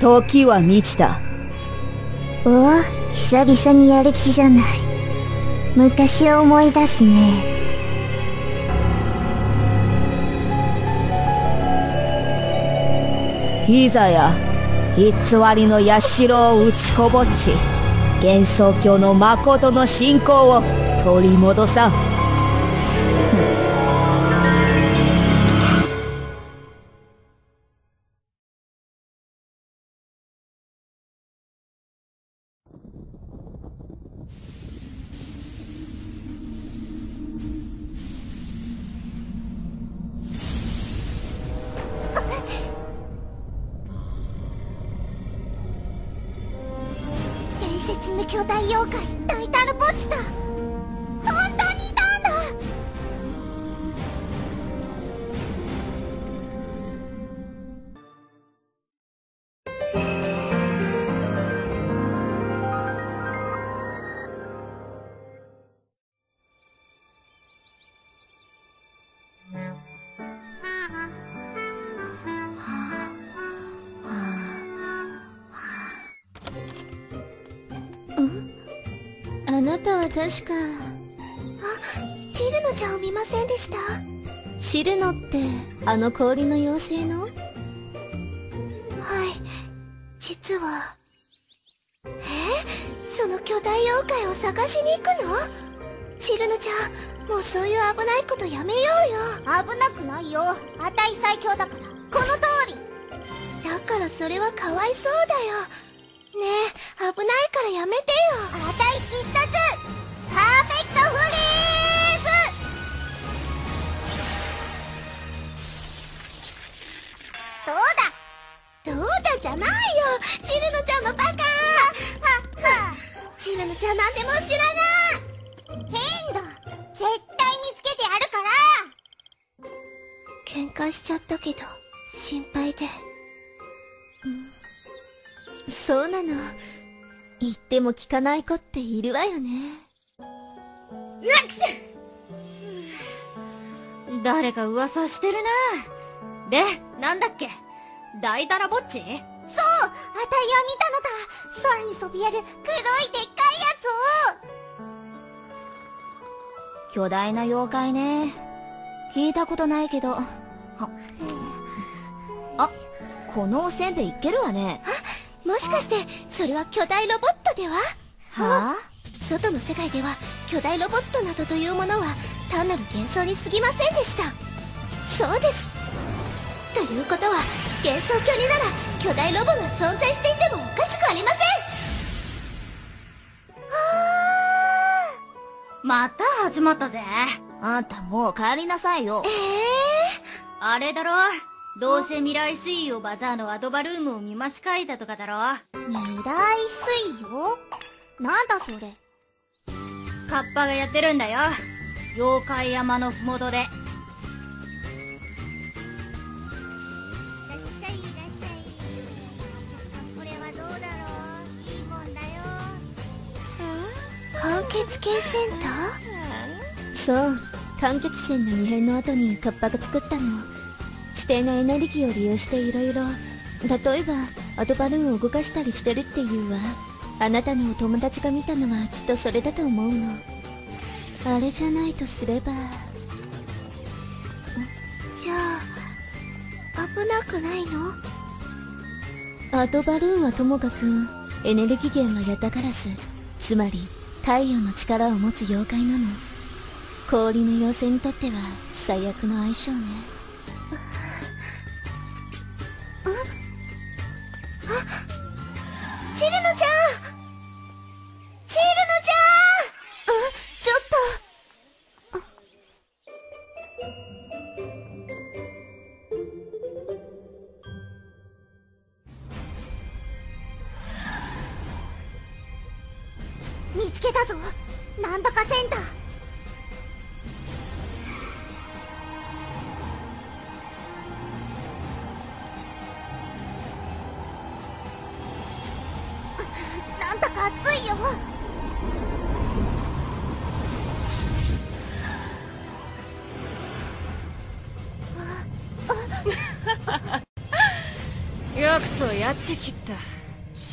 時は満ちたおお久々にやる気じゃない。昔を思い出すね。いざや偽りの社を打ちこぼち幻想郷の誠の信仰を取り戻さん。確か。チルノちゃんを見ませんでした？チルノってあの氷の妖精の？はい。実は。え？その巨大妖怪を探しに行くの？チルノちゃんもうそういう危ないことやめようよ。危なくないよ。あたい最強だから。この通り。だからそれはかわいそうだよ。ねえ危ないからやめてよ。あたいも聞かない子っているわよね。誰か噂してるな。でなんだっけ？大ダラぼっち？そう！あたいは見たのだ。空にそびえる黒いでっかいやつを。巨大な妖怪ね。聞いたことないけど。はあこのおせんべいいけるわねもしかしてそれは巨大ロボットでは？はあ？外の世界では巨大ロボットなどというものは単なる幻想に過ぎませんでした。そうです。ということは幻想郷になら巨大ロボが存在していてもおかしくありません。また始まったぜ。あんたもう帰りなさいよ。えあれだろどうせ未来水曜バザーのアドバルームを見間違えたとかだろ？えー、未来水曜？なんだそれ？カッパがやってるんだよ。妖怪山のふもとで。いらっしゃいいらっしゃい。これはどうだろう？いいもんだよ。完結系センター？そう。間欠泉の異変の後にカッパが作ったの地底のエネルギーを利用していろいろ。例えばアドバルーンを動かしたりしてるっていうわ。あなたのお友達が見たのはきっとそれだと思うの。あれじゃないとすれば。じゃあ危なくないの？アドバルーンはともかくエネルギー源はヤタガラスつまり太陽の力を持つ妖怪なの。氷の妖精にとっては最悪の相性ね。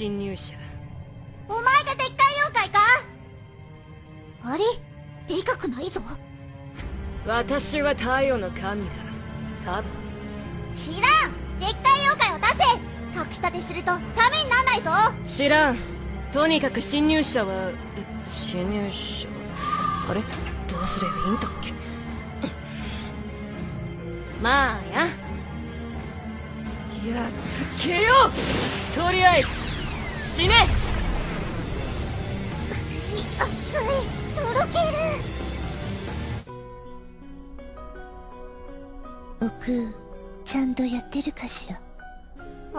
侵入者お前がでっかい妖怪か？あれ？でかくないぞ。私は太陽の神だ。多分。知らん。でっかい妖怪を出せ。隠し立てするとためになんないぞ。知らん。とにかく侵入者はえ侵入者あれ？どうすればいいんだっけ？まあや。やっつけよう。とりあえず死ね。熱いとろける。僕ちゃんとやってるかしら？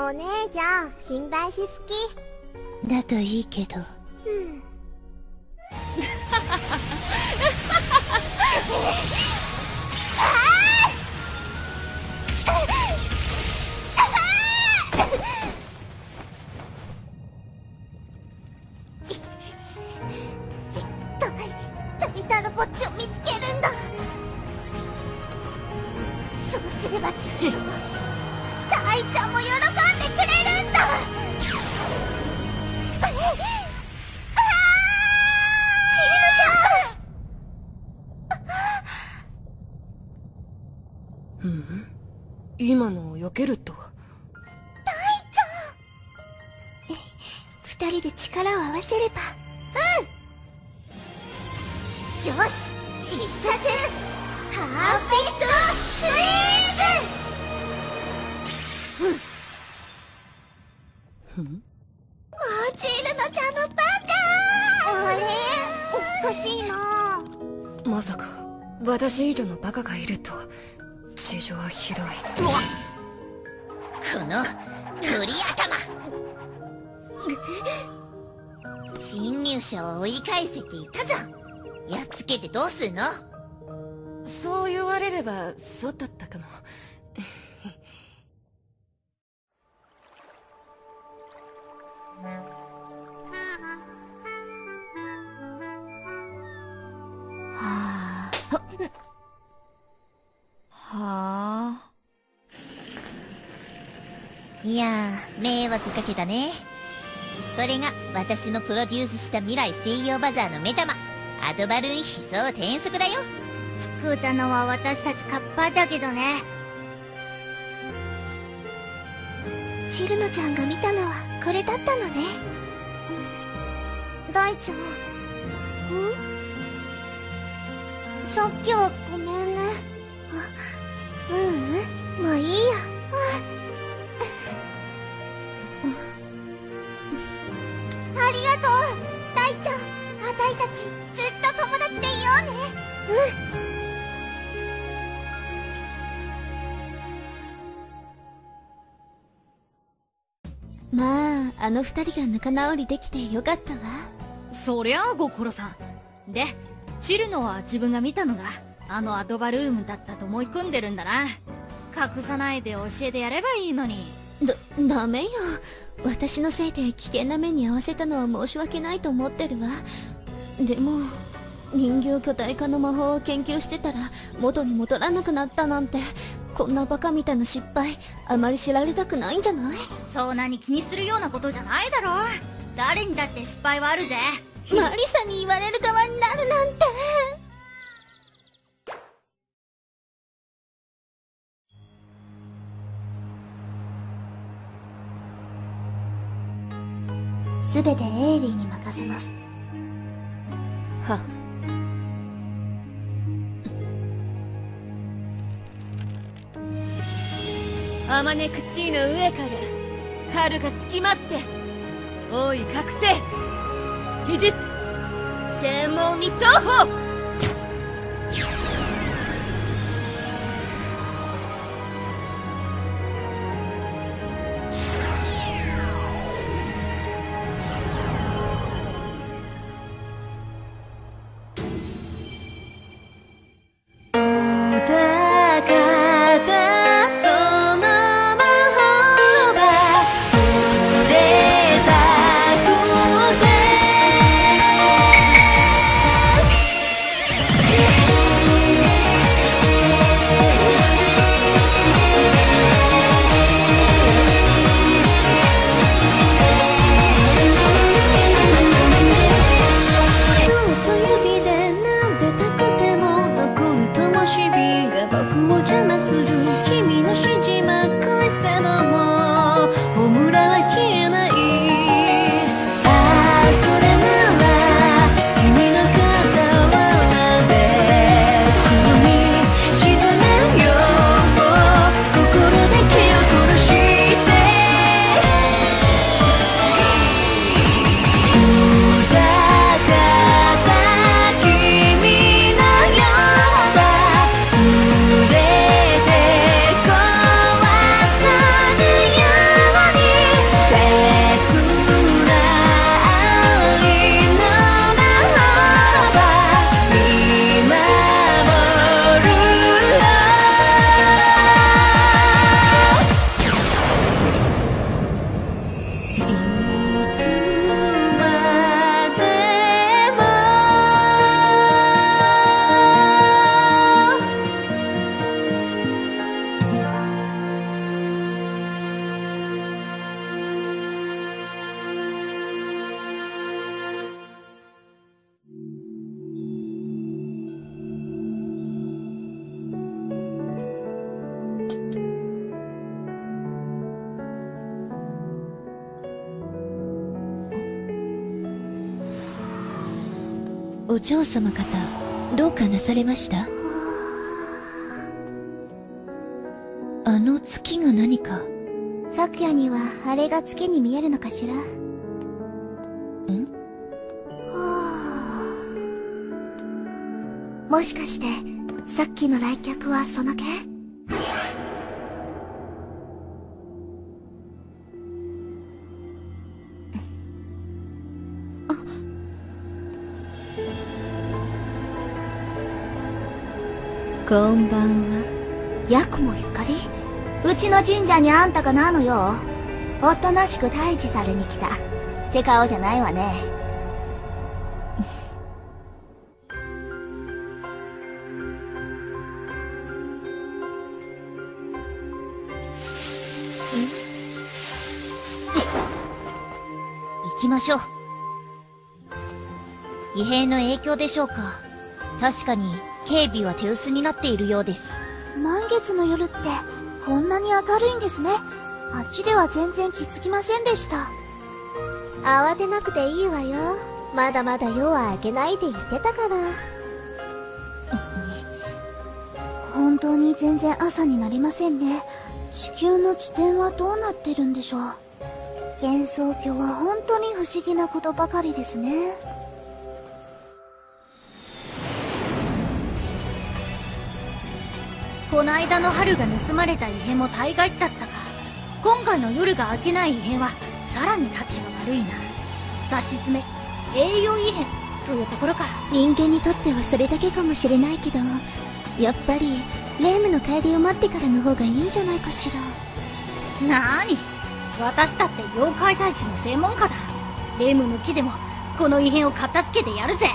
お姉ちゃん新大師好き。だといいけど。絶 大太の墓地を見つけるんだ。そうすればきっと大ちゃんも喜んでくれるんだ。ああチルノちゃん？今のを避けるとは？二人で力を合わせれば。うんよし。必殺パーフェクトスイーズうんマジルノちゃんのバカあれおかしいなまさか私以上のバカが。いるとは地上は広いこの鳥頭侵入者を追い返せて言ったじゃん。やっつけてどうすんの？そう言われればそうだったかも。はあ。いやー迷惑かけたね。これが私のプロデュースした未来西洋バザーの目玉アドバルーン悲壮転足だよ。作ったのは私たちカッパーだけどね。チルノちゃんが見たのはこれだったのね。大ちゃん。ん？さっきはごめんね。あううん？もういいよありがとう大ちゃん。あたいたちずっと友達でいようね。まああの二人が仲直りできてよかったわ。そりゃあご苦労さん。でチルノは自分が見たのがあのアドバルームだったと思い込んでるんだな。隠さないで教えてやればいいのに。だダメよ。私のせいで危険な目に遭わせたのは申し訳ないと思ってるわでも人形巨大化の魔法を研究してたら元に戻らなくなったなんてこんなバカみたいな失敗あまり知られたくないんじゃない？そんなに気にするようなことじゃないだろ。誰にだって失敗はあるぜ。マリサに言われる側になるなんて。すべてエイリーに任せますは。あまねくちの上から遥かつきまって王位覚醒秘術天文未双法こんばんは。ヤクモゆかり？うちの神社にあんたがなのよ。おとなしく退治されに来た。って顔じゃないわね。行きましょう。異変の影響でしょうか。確かに警備は手薄になっているようです。満月の夜ってこんなに明るいんですね。あっちでは全然気づきませんでした。慌てなくていいわよ。まだまだ夜は明けないって言ってたから。本当に全然朝になりませんね。地球の地点はどうなってるんでしょう。幻想郷は本当に不思議なことばかりですねの間の春が盗まれた異変も大概だったが今回の夜が明けない異変はさらに立ちが悪いな。差し詰め栄養異変というところか。人間にとってはそれだけかもしれないけどやっぱりレイムの帰りを待ってからの方がいいんじゃないかしら。なーに？私だって妖怪退治の専門家だ。レム抜きでもこの異変を片付けてやるぜ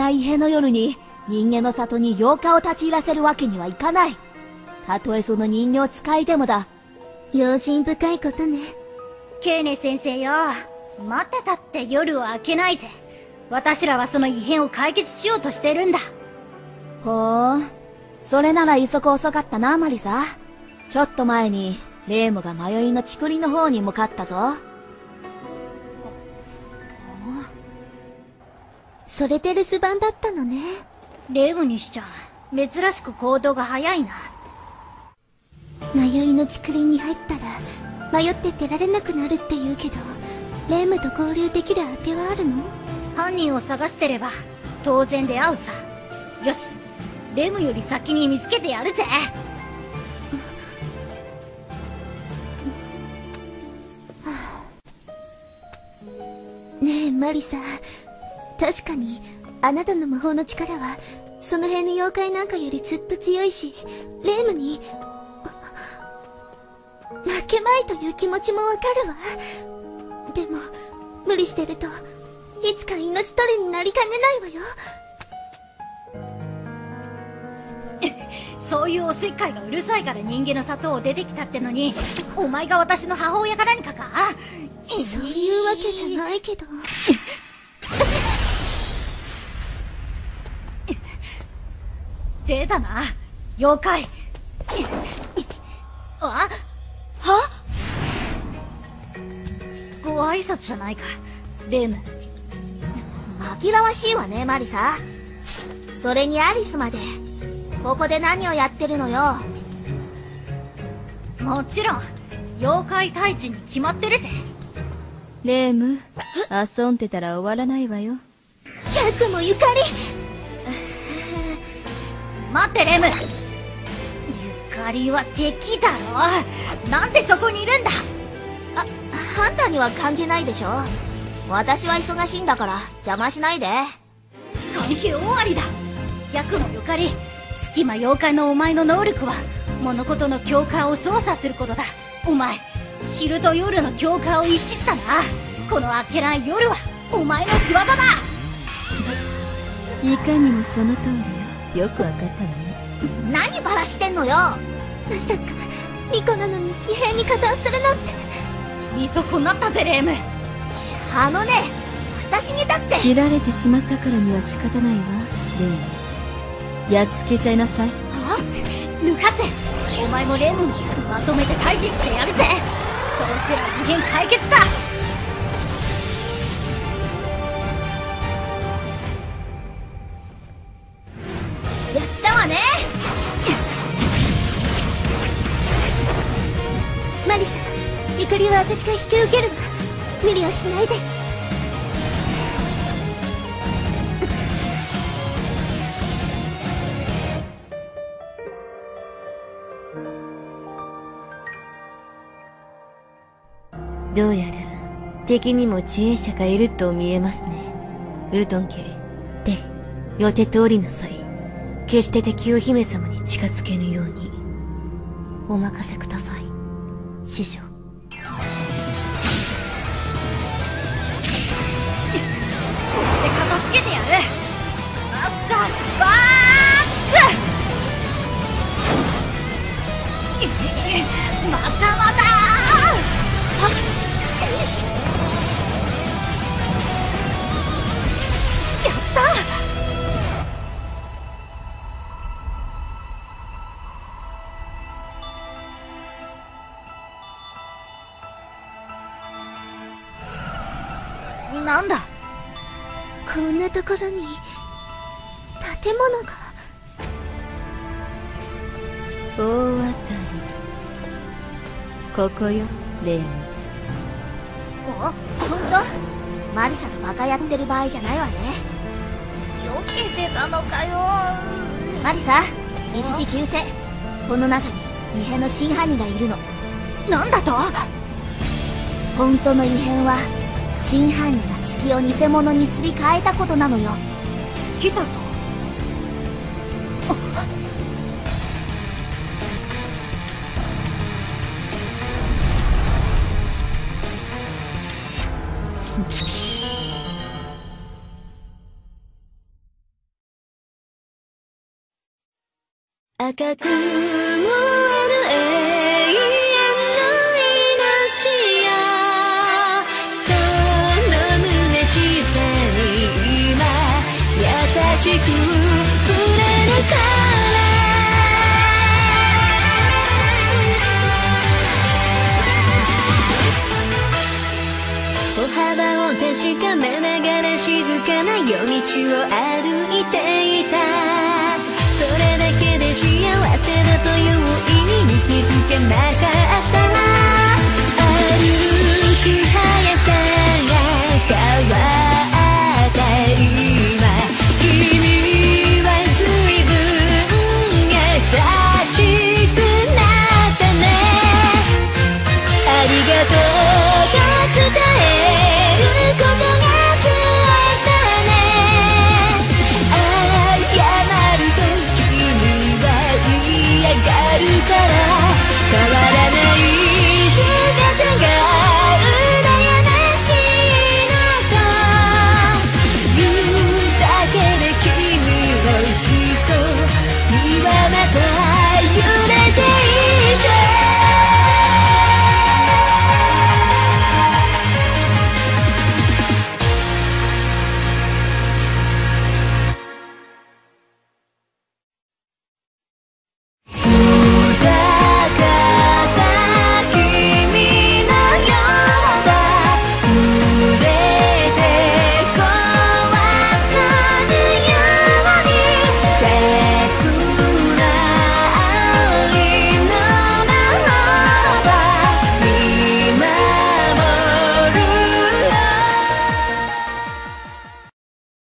な異変の夜に人間の里に妖怪を立ち入らせるわけにはいかない。たとえその人形使いでもだ。用心深いことねケーネ先生よ待ってたって夜は明けないぜ私らはその異変を解決しようとしてるんだほう。それなら一足遅かったな、マリサ。ちょっと前に、レームが迷いの竹林の方に向かったぞ。それで留守番だったのね。レムにしちゃ珍しく行動が早いな。迷いの竹林に入ったら迷って出られなくなるって言うけどレイムと交流できる当てはあるの？犯人を探してれば当然出会うさ。よしレムより先に見つけてやるぜ。ねえマリサ確かにあなたの魔法の力はその辺の妖怪なんかよりずっと強いしレームに負けまいという気持ちもわかるわ。でも無理してるといつか命取りになりかねないわよ。そういうおせっかいがうるさいから人間の砂糖を出てきたってのにお前が私の母親か何かか？そういうわけじゃないけど出たな。妖怪。あ？は？ご挨拶じゃないか。レム。紛らわしいわねマリサ。それにアリスまで。ここで何をやってるのよ。もちろん。妖怪退治に決まってるぜ。レーム遊んでたら終わらないわよ。百もゆかり待ってレム。ゆかりは敵だろ？なんでそこにいるんだ？あハンターには関係ないでしょ私は忙しいんだから邪魔しないで。関係終わりだ。百もゆかり隙間妖怪のお前の能力は物事の境界を操作することだ。お前昼と夜の境界をいちったな。この明けない夜はお前の仕業だ。いかにもその通りよよくわかったわね。何バラしてんのよ？まさか巫女なのに異変に加担するなんて。見損なったぜレーム。あのね私にだって。知られてしまったからには仕方ないわレームやっつけちゃいなさい。抜かせ。お前もレームもまとめて退治してやるぜ。そうすれば異変解決だりは私が引き受けるわ無理をしないで。どうやら敵にも知恵者がいると見えますね。ウートン家で予定通りなさい。決して敵を姫様に近づけぬように。お任せください師匠。また。また。やった。なんだこんなところに建物が大当た。りここよレー。ムほんとマリサとバカやってる場合じゃないわね。避けてたのかよ。マリサ一時休戦。この中に異変の真犯人がいるの。なんだと？本当の異変は真犯人が月を偽物にすり替えたことなのよ。月だと？赤く燃える永遠の命やその胸自然に今優しく触れるから歩幅を確かめながら静かな夜道を歩いて